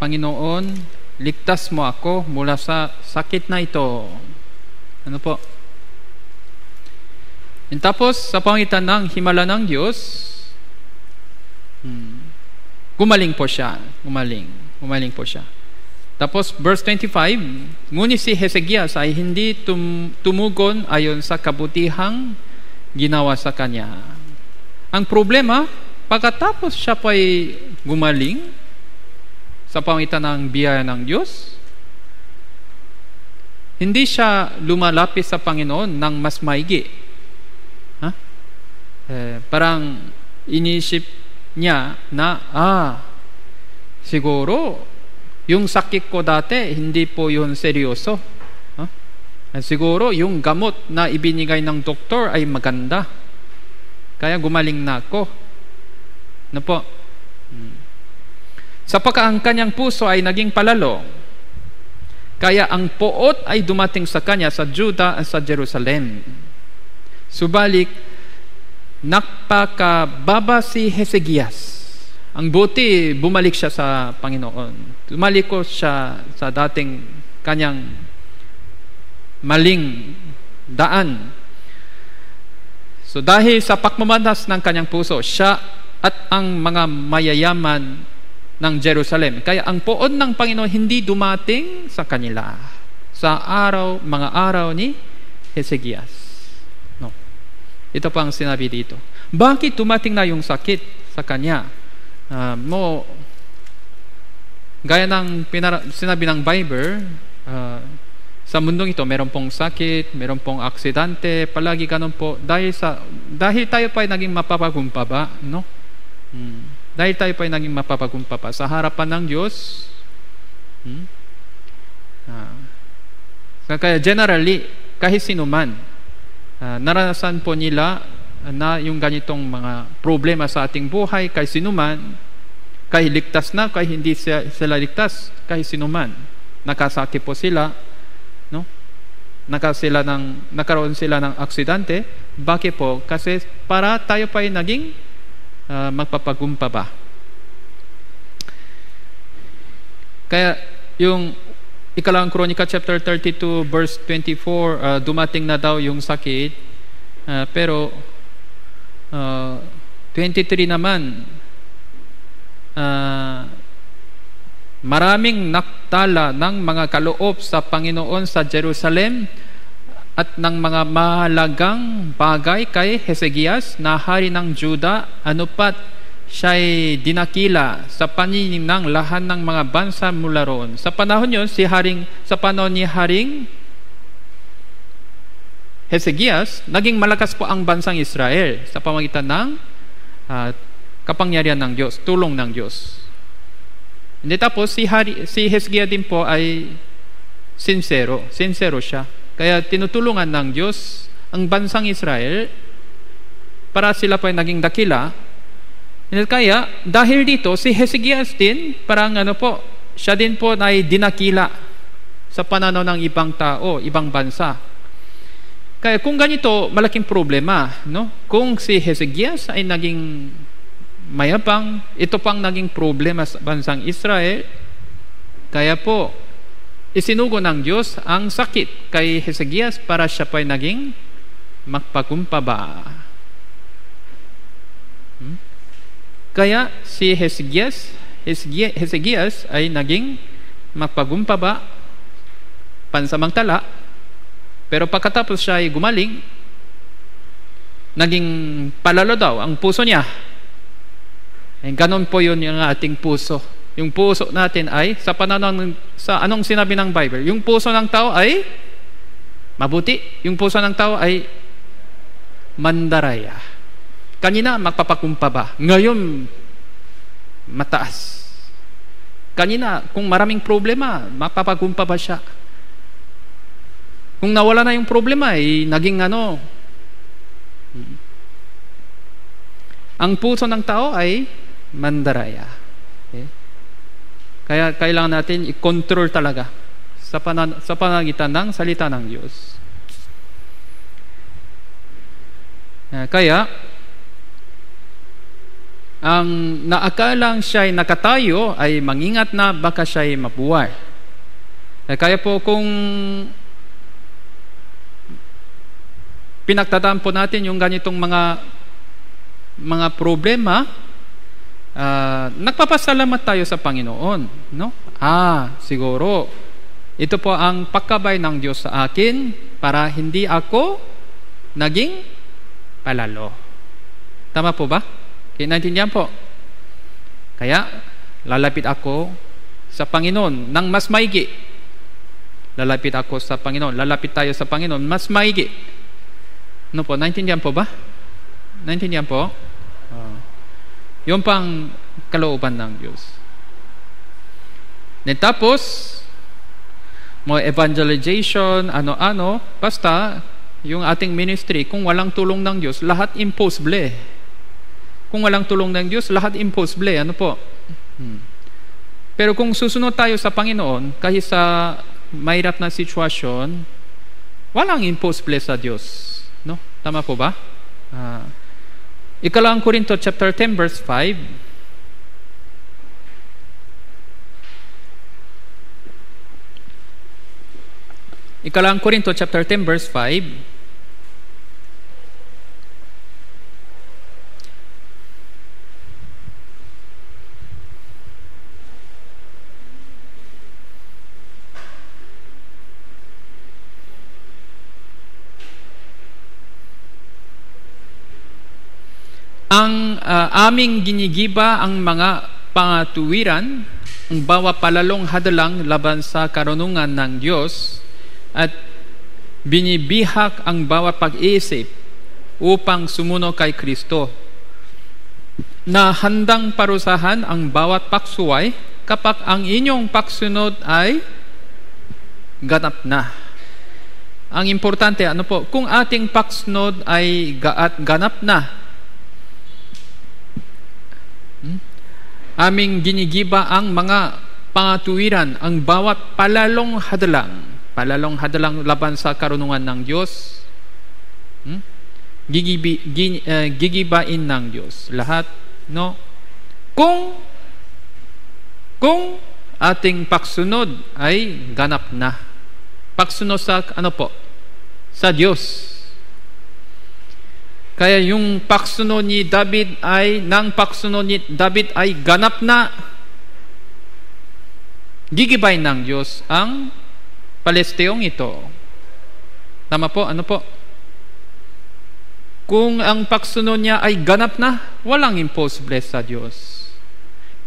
Panginoon, ligtas mo ako mula sa sakit na ito. Ano po? And tapos, sa pangitan ng himala ng Diyos, hmm, gumaling po siya. Gumaling. Gumaling po siya. Tapos, verse 25, Ngunit si Hezekias ay hindi tum- tumugon ayon sa kabutihang ginawa sa kanya. Ang problema, pagkatapos siya pa ay gumaling, sa pamitan ng biyaya ng Diyos. Hindi siya lumalapit sa Panginoon ng mas maigi. Ha? Eh, parang inisip niya na, ah, siguro, yung sakit ko dati, hindi po yun seryoso. Ha? At siguro, yung gamot na ibinigay ng doktor ay maganda. Kaya gumaling na ako. Ano po? Sapagkat ang kanyang puso ay naging palalo. Kaya ang poot ay dumating sa kanya sa Juda at sa Jerusalem. Subalik, nakpakababa si Hezekias. Ang buti, bumalik siya sa Panginoon. Tumaliko siya sa dating kanyang maling daan. So dahil sa pakmamanas ng kanyang puso, siya at ang mga mayayaman ng Jerusalem. Kaya ang poon ng Panginoon hindi dumating sa kanila sa araw, mga araw ni Hezekias. No. Ito pa ang sinabi dito. Bakit dumating na yung sakit sa kanya? Uh, mo, gaya ng pinara- sinabi ng Bible, uh, sa mundong ito, meron pong sakit, meron pong aksidente, palagi ganun po. Dahil, sa, dahil tayo pa ay naging mapapagumpaba, no? Hmm. Dahil tayo pa ay naging mapapagumpapa sa harapan ng Diyos, hmm, Uh, kaya generally, kahit sino man, uh, naranasan po nila na yung ganitong mga problema sa ating buhay, kahit sino man, kahit ligtas na, kahit hindi sila ligtas, kahit sino man, nakasakit po sila, no? Naka sila ng, nakaroon sila ng aksidente. Bakit po? Kasi para tayo pa ay naging uh, magpapagumpaba. Kaya yung ikalang Kronika chapter 32 verse 24, uh, dumating na daw yung sakit, uh, pero uh, 23 naman, uh, maraming naktala ng mga kaloob sa Panginoon sa Jerusalem at ng mga mahalagang bagay kay Hesekias na hari ng Juda, anupat siya'y dinakila sa paningin ng lahat ng mga bansa mula roon. Sa panahon yon si Haring, sa panahon ni Haring Hesekias, naging malakas po ang bansang Israel sa pamagitan ng uh, kapangyarihan ng Diyos, tulong ng Diyos. Hindi tapos si, Hari, si Hezekiah din po ay sincero, sincero siya. Kaya tinutulungan ng Diyos ang bansang Israel para sila po ay naging dakila kaya, dahil dito, si Hezekias din, parang ano po, siya din po ay dinakila sa pananaw ng ibang tao, ibang bansa. Kaya kung ganito, malaking problema, no? Kung si Hezekias ay naging mayabang, ito pang naging problema sa bansang Israel, kaya po, isinugo ng Diyos ang sakit kay Hezekias para siya pa ay naging magpagumpaba. Hmm? Kaya si Hezekias, Hezekias ay naging mapagumpaba pansamantala pero pagkatapos siya ay gumaling naging palalo daw ang puso niya ay ganon po yun yung ating puso yung puso natin ay sa pananaw sa anong sinabi ng Bible yung puso ng tao ay mabuti yung puso ng tao ay mandaraya Kanina, magpapakumpaba. Ngayon, mataas. Kanina, kung maraming problema, mapapakumpaba siya. Kung nawala na yung problema, eh, naging ano, ang puso ng tao ay mandaraya. Kaya kailangan natin i-control talaga sa, panan- sa panagitan ng salita ng Diyos. Kaya, ang naakalang siya'y nakatayo ay mangingat na baka siya'y mabuhay. Eh, kaya po kung pinagtataan po natin yung ganitong mga mga problema, uh, nagpapasalamat tayo sa Panginoon. No? Ah, siguro, ito po ang pagkabay ng Diyos sa akin para hindi ako naging palalo. Tama po ba? Okay, naintindihan po. Kaya, lalapit ako sa Panginoon ng mas maigi. Lalapit ako sa Panginoon. Lalapit tayo sa Panginoon mas maigi. Ano po? Naintindihan po ba? Naintindihan po? Uh, yung pang kalooban ng Diyos. Then tapos, mo evangelization, ano-ano, basta yung ating ministry, kung walang tulong ng Diyos, lahat impossible. Kung walang tulong ng Diyos, lahat impossible. Ano po? Hmm. Pero kung susunod tayo sa Panginoon, kahit sa mahirap na sitwasyon, walang impossible sa Diyos. No? Tama po ba? Uh, Ikalang Korinto chapter 10 verse 5. Ikalang Korinto chapter 10 verse 5. Ang uh, aming ginigiba ang mga pangatuwiran, ang bawa palalong hadalang laban sa karunungan ng Diyos at binibihak ang bawa pag-iisip upang sumuno kay Kristo na handang parusahan ang bawat paksuway kapag ang inyong paksunod ay ganap na. Ang importante, ano po, kung ating paksunod ay gaat ganap na, aming ginigiba ang mga pangatuwiran, ang bawat palalong hadalang, palalong hadalang laban sa karunungan ng Diyos, hmm? gigibi, gin, uh, gigibain ng Diyos. Lahat, no? Kung kung ating paksunod ay ganap na. Paksunod sa ano po? Sa Diyos. Kaya yung paksunod ni David ay, nang paksunod ni David ay ganap na gigibay ng Diyos ang Palesteong ito. Tama po? Ano po? Kung ang paksunod niya ay ganap na, walang impossible sa Diyos.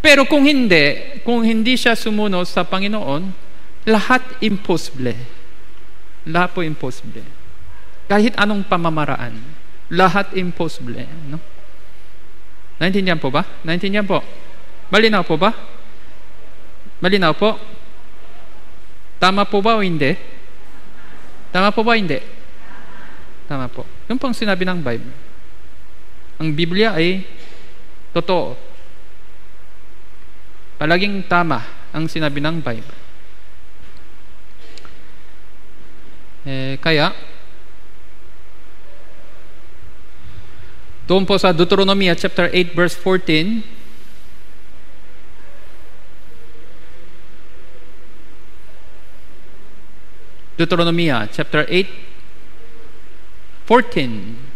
Pero kung hindi, kung hindi siya sumunod sa Panginoon, lahat impossible. Lahat po impossible. Kahit anong pamamaraan, lahat impossible. No? Naintindihan po ba? Naintindihan po? Malinaw po ba? Malinaw po? Tama po ba o hindi? Tama po ba o hindi? Tama po. Yung pang sinabi ng Bible. Ang Biblia ay totoo. Palaging tama ang sinabi ng Bible. Eh, kaya, doon po sa Deuteronomy chapter 8 verse 14, Deuteronomy chapter 8 14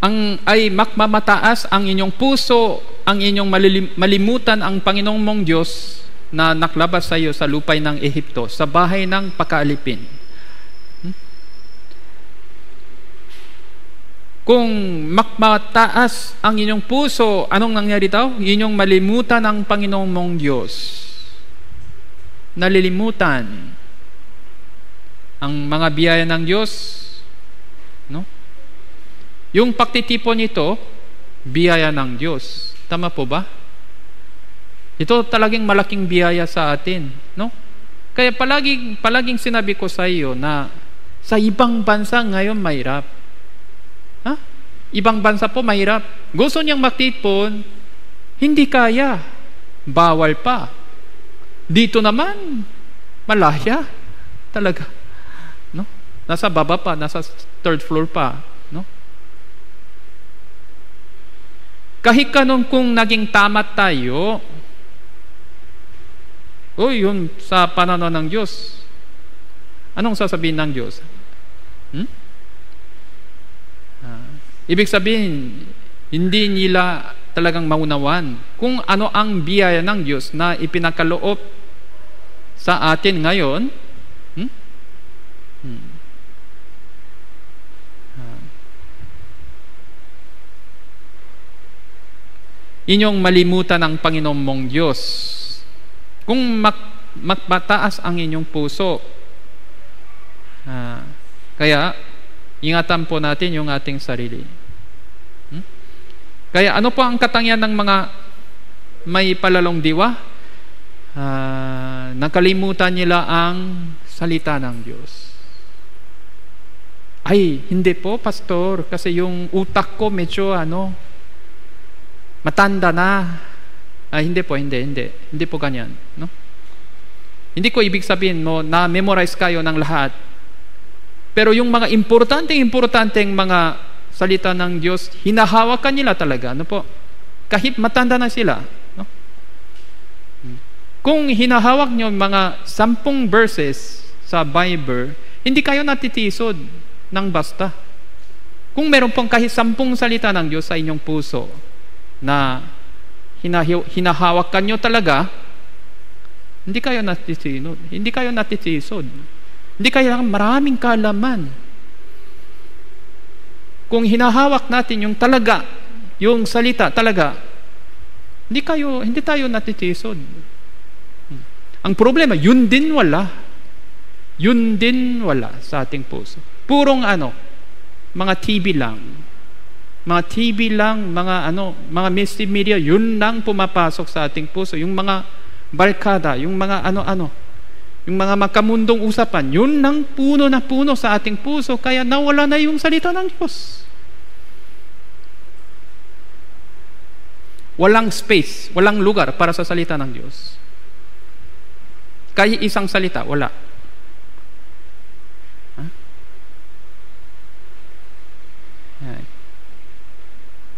ang ay makmamataas ang inyong puso, ang inyong malilim, malimutan ang Panginoong mong Diyos na naklabas sa iyo sa lupay ng Ehipto, sa bahay ng pakaalipin. Hmm? Kung makmataas ang inyong puso, anong nangyari daw? Inyong malimutan ang Panginoong mong Diyos. Nalilimutan ang mga biyaya ng Diyos? Yung pagtitipon nito, biyaya ng Diyos. Tama po ba? Ito talagang malaking biyaya sa atin, no? Kaya palaging, palaging sinabi ko sa iyo na sa ibang bansa ngayon mahirap. Ha? Ibang bansa po mahirap. Gusto niyang magtipon, hindi kaya. Bawal pa. Dito naman, malaya. Talaga. No? Nasa baba pa, nasa third floor pa. Kahit kanon kung naging tama tayo, o yun sa pananaw ng Diyos, anong sasabihin ng Diyos? Hmm? Ah, ibig sabihin, hindi nila talagang maunawan kung ano ang biyaya ng Diyos na ipinakaloob sa atin ngayon. Hmm? Hmm. Inyong malimutan ang Panginoong mong Diyos. Kung mak- mataas ang inyong puso, ah, kaya ingatan po natin yung ating sarili. Hmm? Kaya ano po ang katangian ng mga may palalong diwa? Ah, nakalimutan nila ang salita ng Diyos. Ay, hindi po, pastor, kasi yung utak ko medyo ano, matanda na. Ah, hindi po, hindi, hindi. Hindi po ganyan. No? Hindi ko ibig sabihin mo na memorize kayo ng lahat. Pero yung mga importante-importanteng mga salita ng Diyos, hinahawakan nila talaga. Ano po? Kahit matanda na sila. No? Kung hinahawak nyo mga sampung verses sa Bible, hindi kayo natitisod ng basta. Kung meron pong kahit sampung salita ng Diyos sa inyong puso, na hinahawakan nyo talaga, hindi kayo natisinod. Hindi kayo natisisod. Hindi kayo maraming kalaman. Kung hinahawak natin yung talaga, yung salita talaga, hindi kayo, hindi tayo natitisod. Ang problema, yun din wala. Yun din wala sa ating puso. Purong ano, mga TV lang. Mga TV lang, mga ano, mga media, yun lang pumapasok sa ating puso. Yung mga barkada, yung mga ano-ano, yung mga makamundong usapan, yun lang puno na puno sa ating puso, kaya nawala na yung salita ng Diyos. Walang space, walang lugar para sa salita ng Diyos. Kahit isang salita, wala.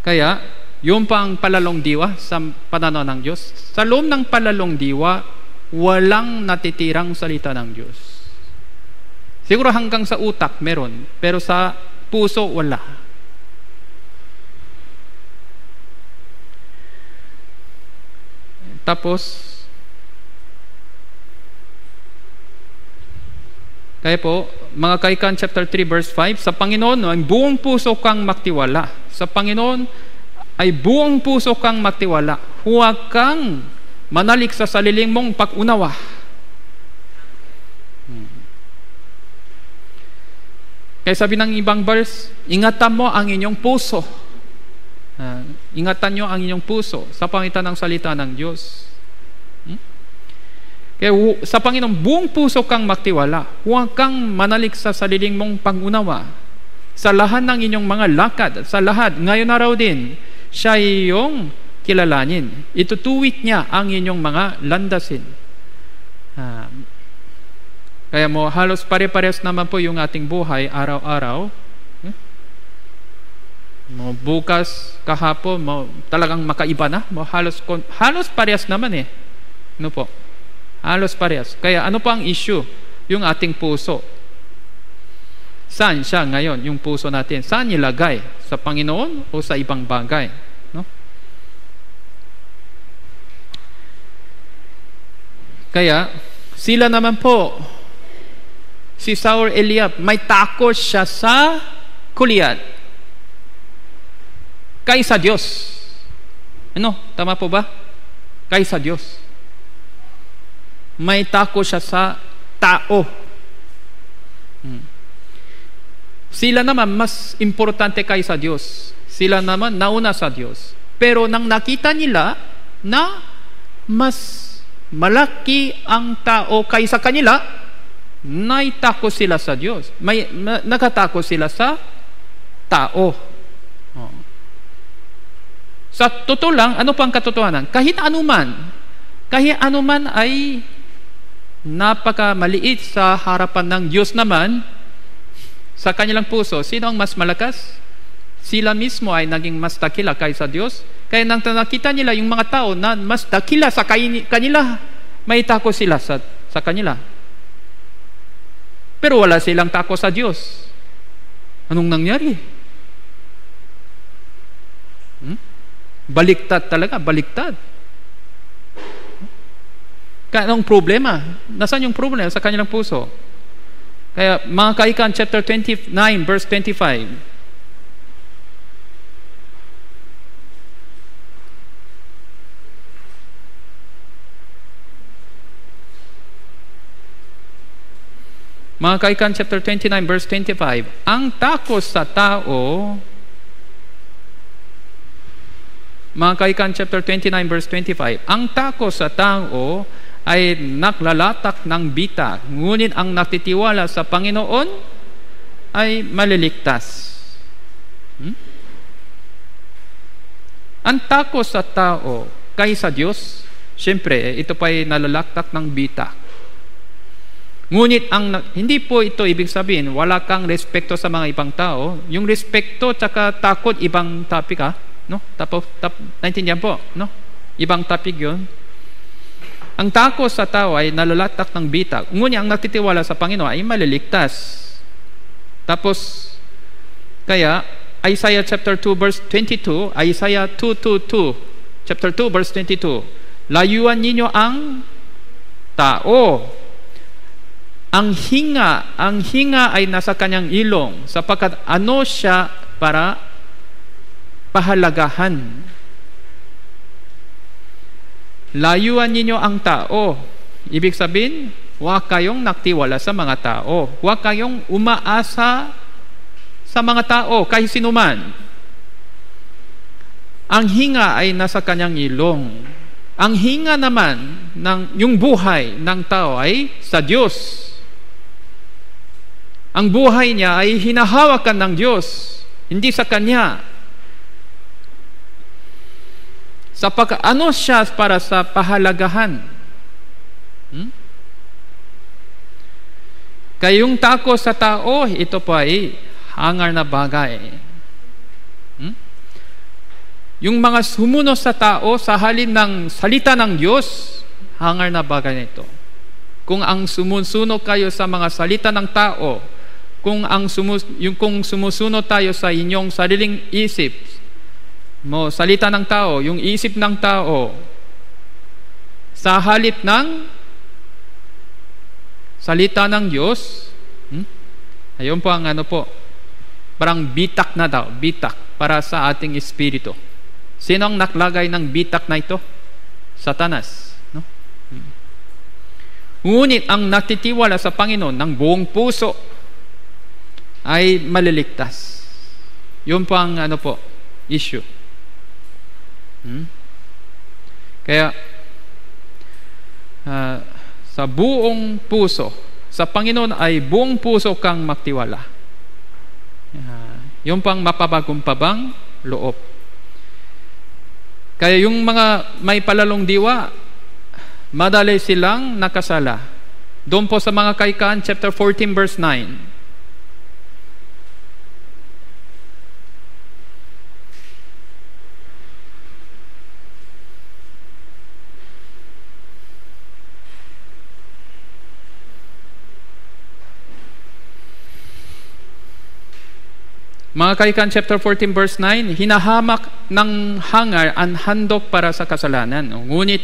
Kaya, yung pang palalong diwa sa pananaw ng Diyos, sa loob ng palalong diwa, walang natitirang salita ng Diyos. Siguro hanggang sa utak meron, pero sa puso wala. Tapos, kaya po, mga Kaikan chapter 3 verse 5, sa Panginoon ay buong puso kang magtiwala. Sa Panginoon ay buong puso kang magtiwala. Huwag kang manalik sa saliling mong pag-unawa. Hmm. Kaya sabi ng ibang verse, ingatan mo ang inyong puso. Uh, ingatan nyo ang inyong puso sa pangitan ng salita ng Diyos. Kaya sa Panginoon, buong puso kang magtiwala. Huwag kang manalik sa saliling mong pangunawa. Sa lahat ng inyong mga lakad, sa lahat, ngayon na raw din, siya iyong kilalanin. Itutuwit niya ang inyong mga landasin. Uh, kaya mo, halos pare-pares naman po yung ating buhay araw-araw. Hmm? Mo bukas, kahapon, mo talagang makaiba na. Mo halos halos parehas naman eh. Ano po? Halos parehas. Kaya ano pa ang issue? Yung ating puso. Saan siya ngayon, yung puso natin? Saan nilagay? Sa Panginoon o sa ibang bagay? No? Kaya, sila naman po, si Saul Eliab, may takot siya sa kuliat kaysa Diyos. Ano? Tama po ba? Kaysa Diyos may tako siya sa tao. Hmm. Sila naman mas importante kaysa Diyos. Sila naman nauna sa Diyos. Pero nang nakita nila na mas malaki ang tao kaysa kanila, naitako sila sa Diyos. May, na, nakatako sila sa tao. Oh. Sa totoo lang, ano pang katotohanan? Kahit anuman, kahit anuman ay napaka maliit sa harapan ng Diyos naman, sa kanilang puso, sino ang mas malakas? Sila mismo ay naging mas dakila kaysa Diyos. Kaya nang nakita nila yung mga tao na mas dakila sa kanila, may tako sila sa, sa kanila. Pero wala silang tako sa Diyos. Anong nangyari? Hmm? Baliktad talaga, baliktad. Kaya anong problema? Nasaan yung problema sa kanilang puso? Kaya mga kaikan, chapter 29, verse 25. Mga kaikan, chapter 29, verse 25. Ang takos sa tao mga kaikan chapter 29 verse 25 ang takos sa tao ay naklalatak ng bita, ngunit ang natitiwala sa Panginoon ay maliligtas. Hmm? Ang takot sa tao kaysa Diyos, siyempre, ito pa ay nalalaktak ng bita. Ngunit ang hindi po ito ibig sabihin wala kang respeto sa mga ibang tao. Yung respeto tsaka takot ibang topic ha, no? Tapos tap, naintindihan po, no? Ibang topic 'yon. Ang takot sa tao ay nalalatak ng bita. Ngunit ang natitiwala sa Panginoon ay maliligtas. Tapos, kaya, Isaiah chapter 2 verse 22, Isaiah 222, chapter 2 verse 22, layuan ninyo ang tao. Ang hinga, ang hinga ay nasa kanyang ilong sapagkat ano siya para pahalagahan Layuan ninyo ang tao. Ibig sabihin, huwag kayong naktiwala sa mga tao. Huwag kayong umaasa sa mga tao, kahit sinuman. Ang hinga ay nasa kanyang ilong. Ang hinga naman ng yung buhay ng tao ay sa Diyos. Ang buhay niya ay hinahawakan ng Diyos, hindi sa kanya. Sa pag ano siya para sa pahalagahan? Hmm? Kaya yung tako sa tao, ito po ay hangar na bagay. Hmm? Yung mga sumunod sa tao sa halin ng salita ng Diyos, hangar na bagay na ito. Kung ang sumusunod kayo sa mga salita ng tao, kung ang sumus yung kung sumusunod tayo sa inyong sariling isip, mo salita ng tao, yung isip ng tao, sa halip ng salita ng Diyos, hmm? ayun po ang ano po, Parang bitak na daw, bitak para sa ating espiritu. Sino ang naglagay ng bitak na ito? Satanas. No? Hmm. Ngunit ang natitiwala sa Panginoon ng buong puso ay maliligtas. Yun po ang ano po, issue. Hmm? Kaya uh, sa buong puso, sa Panginoon ay buong puso kang magtiwala. Uh, yung pang mapabagumpabang loob. Kaya yung mga may palalong diwa, madali silang nakasala. Doon po sa mga kaikan, chapter 14, verse 9. Mga kaikan chapter 14 verse 9, hinahamak ng hangar ang handok para sa kasalanan. Ngunit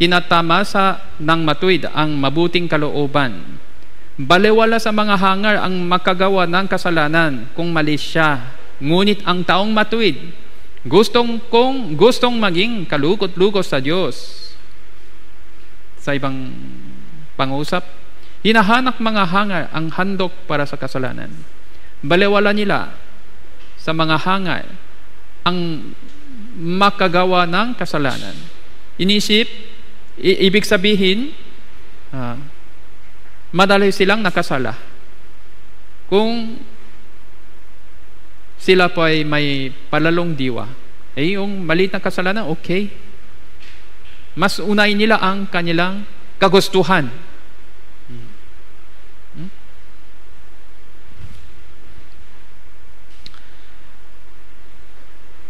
tinatama sa ng matuwid ang mabuting kalooban. Balewala sa mga hangar ang makagawa ng kasalanan kung mali siya. Ngunit ang taong matuwid, gustong kung gustong maging kalukot-lukot sa Diyos. Sa ibang pangusap, hinahanap mga hangar ang handok para sa kasalanan. Balewala nila sa mga hangal ang makagawa ng kasalanan. Inisip, i- ibig sabihin, uh, madali silang nakasala. Kung sila po ay may palalong diwa, eh yung maliit na kasalanan, okay. Mas unay nila ang kanilang kagustuhan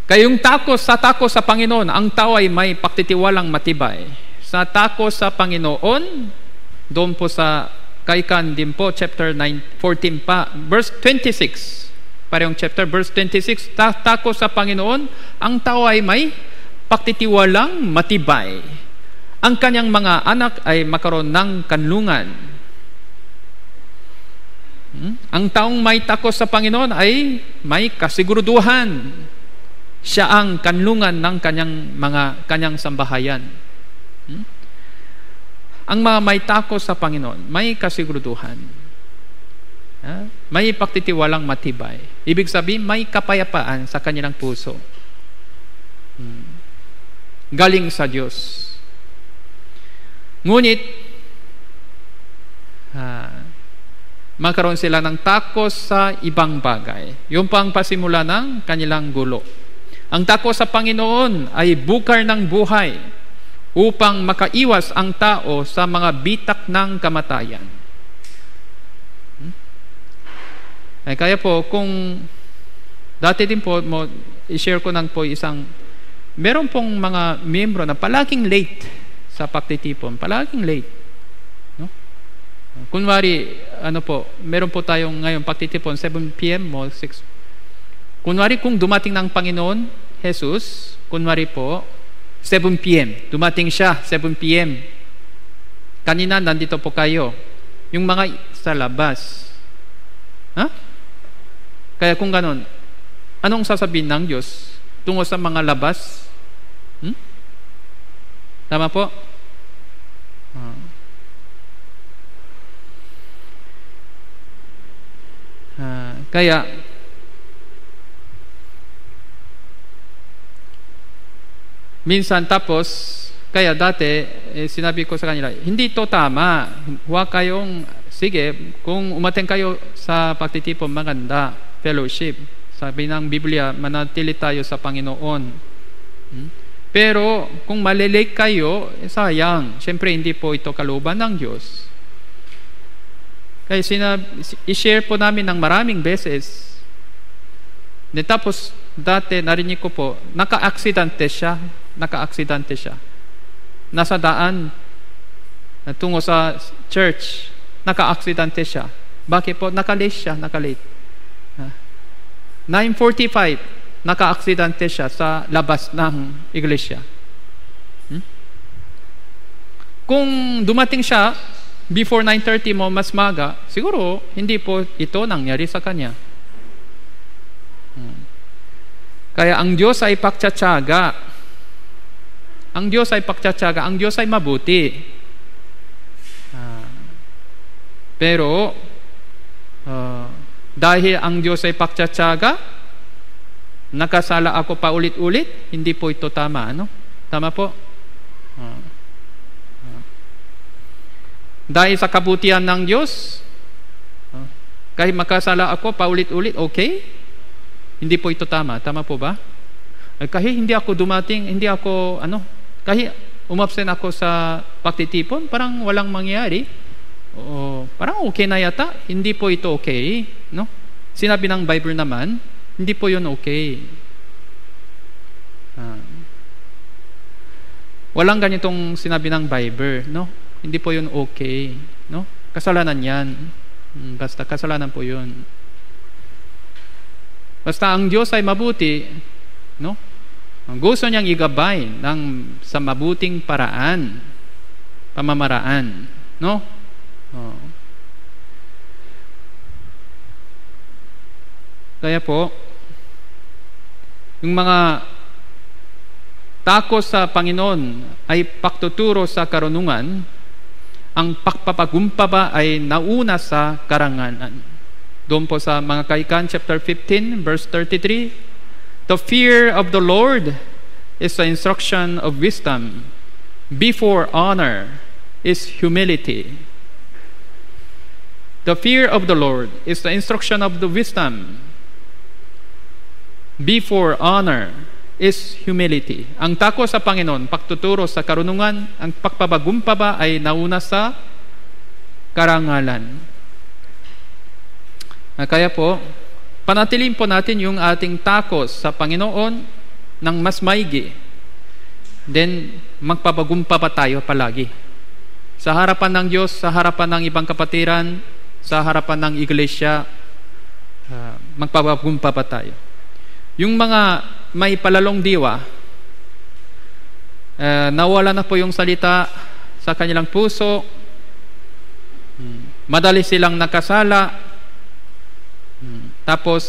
Kaya yung tako sa tako sa Panginoon, ang tao ay may paktitiwalang matibay. Sa tako sa Panginoon, doon po sa Kaikan din po, chapter 9, 14 pa, verse 26. Parehong chapter, verse 26, ta tako sa Panginoon, ang tao ay may paktitiwalang matibay. Ang kanyang mga anak ay makaroon ng kanlungan. Hmm? Ang taong may tako sa Panginoon ay may kasiguruduhan siya ang kanlungan ng kanyang mga kanyang sambahayan. Hmm? Ang mga may takot sa Panginoon, may kasiguruduhan. Ha? May pagtitiwalang matibay. Ibig sabihin, may kapayapaan sa kanilang puso. Hmm. Galing sa Diyos. Ngunit, ha, magkaroon sila ng takos sa ibang bagay. Yung pang pasimula ng kanilang gulo. Ang tako sa Panginoon ay bukar ng buhay upang makaiwas ang tao sa mga bitak ng kamatayan. Hmm? Ay kaya po, kung dati din po, mo, i-share ko nang po isang, meron pong mga miyembro na palaging late sa pagtitipon, palaging late. No? Kunwari, ano po, meron po tayong ngayon pagtitipon, 7 p.m. mo, 6 Kunwari kung dumating ng Panginoon, Jesus, kunwari po, 7 p.m. Dumating siya, 7 p.m. Kanina, nandito po kayo. Yung mga sa labas. Ha? Kaya kung ganon, anong sasabihin ng Diyos tungo sa mga labas? Hmm? Tama po? Ah. Ah, kaya, minsan tapos, kaya dati, eh, sinabi ko sa kanila, hindi to tama. Huwag kayong, sige, kung umaten kayo sa pagtitipon, maganda, fellowship. Sabi ng Biblia, manatili tayo sa Panginoon. Hmm? Pero kung malilake kayo, eh, sayang. Siyempre, hindi po ito kaluban ng Diyos. Kaya sinab, i-share po namin ng maraming beses. De, tapos, dati, narinig ko po, naka-aksidante siya. Naka-aksidante siya. Nasa daan, tungo sa church, naka-aksidante siya. Bakit po? Nakalate siya, nakalate. 9.45, naka-aksidante siya sa labas ng iglesia. Hmm? Kung dumating siya, before 9.30 mo mas maga, siguro hindi po ito nangyari sa kanya. Hmm. Kaya ang Diyos ay pagtsatsaga. Ang Diyos ay pagtsatsaga. Ang Diyos ay mabuti. Uh, pero, uh, dahil ang Diyos ay pagtsatsaga, nakasala ako pa ulit-ulit, hindi po ito tama. Ano? Tama po? Uh, dahil sa kabutihan ng Diyos, uh, kahit makasala ako paulit-ulit, okay? Hindi po ito tama. Tama po ba? Eh, kahit hindi ako dumating, hindi ako, ano, kahit umabsent ako sa pagtitipon, parang walang mangyari. O, parang okay na yata. Hindi po ito okay. No? Sinabi ng Bible naman, hindi po yun okay. Ah. Walang ganitong sinabi ng Bible, no? Hindi po yun okay. No? Kasalanan yan. Hmm, basta kasalanan po yun. Basta ang Diyos ay mabuti, no? Ang gusto niyang igabay ng sa mabuting paraan, pamamaraan, no? Oh. Kaya po, yung mga takos sa Panginoon ay paktuturo sa karunungan, ang pagpapagumpaba ay nauna sa karanganan. Doon po sa mga kaikan chapter 15 verse 33, The fear of the Lord is the instruction of wisdom. Before honor is humility. The fear of the Lord is the instruction of the wisdom. Before honor is humility. Ang tako sa Panginoon, pagtuturo sa karunungan, ang pagpabagumpaba ay nauna sa karangalan. Ah, kaya po, panatiliin po natin yung ating takos sa Panginoon ng mas maigi. Then, magpabagumpaba tayo palagi. Sa harapan ng Diyos, sa harapan ng ibang kapatiran, sa harapan ng iglesia, uh, magpabagumpaba tayo. Yung mga may palalong diwa, uh, nawala na po yung salita sa kanilang puso, hmm. madali silang nakasala. Tapos,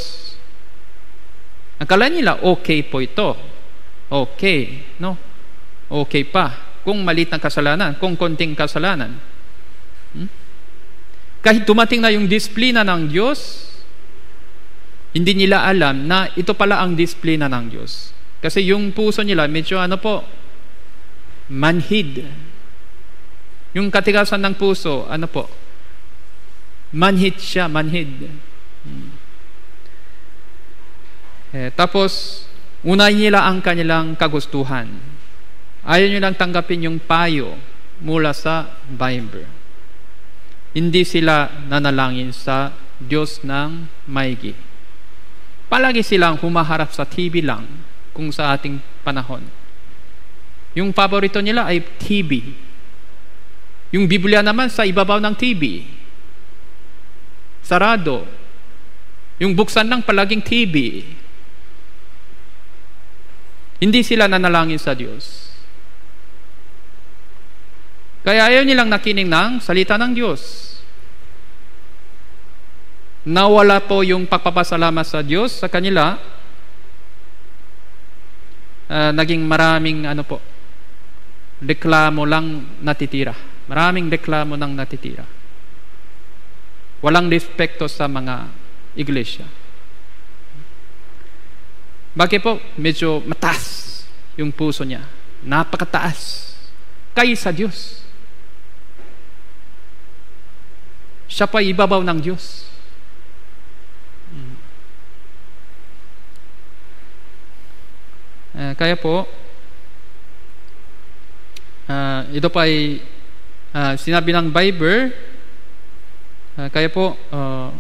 akala nila okay po ito. Okay, no? Okay pa. Kung malit ng kasalanan, kung konting kasalanan. Hmm? Kahit dumating na yung disiplina ng Diyos, hindi nila alam na ito pala ang disiplina ng Diyos. Kasi yung puso nila, medyo ano po, manhid. Yung katigasan ng puso, ano po, manhid siya, manhid. Hmm. Eh, tapos, unay nila ang kanilang kagustuhan. Ayaw nilang tanggapin yung payo mula sa Bible. Hindi sila nanalangin sa Diyos ng maigi. Palagi silang humaharap sa TV lang kung sa ating panahon. Yung paborito nila ay TV. Yung Biblia naman sa ibabaw ng TV. Sarado. Yung buksan lang palaging TV. Hindi sila nanalangin sa Diyos. Kaya ayaw nilang nakinig ng salita ng Diyos nawala po yung pagpapasalamat sa Diyos sa kanila, uh, naging maraming ano po, reklamo lang natitira. Maraming reklamo nang natitira. Walang respeto sa mga iglesia. Bakit po? Medyo matas yung puso niya. napakataas kaysa Diyos. Siya pa ibabaw ng Diyos. Uh, kaya po, uh, ito pa ay uh, sinabi ng Bible, uh, kaya po, uh,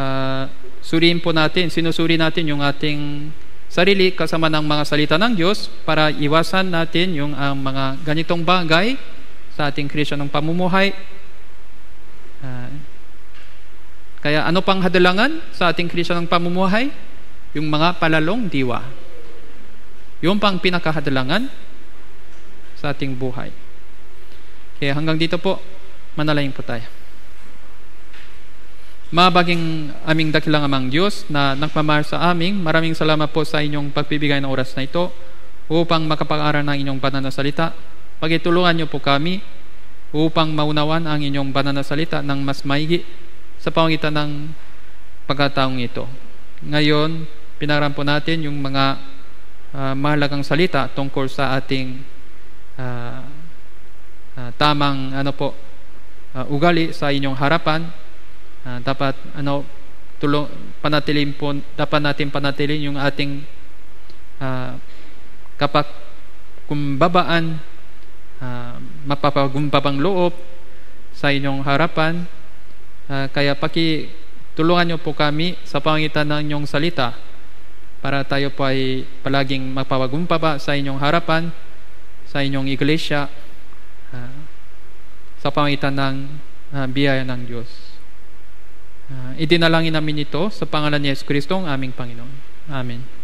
uh, suriin po natin, sinusuri natin yung ating sarili kasama ng mga salita ng Diyos para iwasan natin yung ang uh, mga ganitong bagay sa ating Kristiyanong pamumuhay. Uh, kaya ano pang hadalangan sa ating Kristiyanong pamumuhay? Yung mga palalong diwa. Yung pang pinakahadalangan sa ating buhay. Kaya hanggang dito po, manalangin po tayo. Mabaging aming dakilang amang Diyos na nagmamahal sa aming, maraming salamat po sa inyong pagbibigay ng oras na ito upang makapag-aral ng inyong banal na salita. Pagitulungan niyo po kami upang maunawan ang inyong banal na salita ng mas maigi sa pangitan ng pagkataong ito. Ngayon, pinaram po natin yung mga uh, mahalagang salita tungkol sa ating uh, uh, tamang ano po uh, ugali sa inyong harapan Uh, dapat ano tulong panatilin po dapat natin panatilin yung ating uh, kapag kumbabaan uh, mapapagumbabang loob sa inyong harapan uh, kaya paki tulungan niyo po kami sa pangitan ng inyong salita para tayo po ay palaging mapapagumbaba sa inyong harapan sa inyong iglesia uh, sa pangitan ng uh, biyaya ng Diyos. Uh, idinalangin namin ito sa pangalan ni Yesu Kristo, ang aming Panginoon. Amen.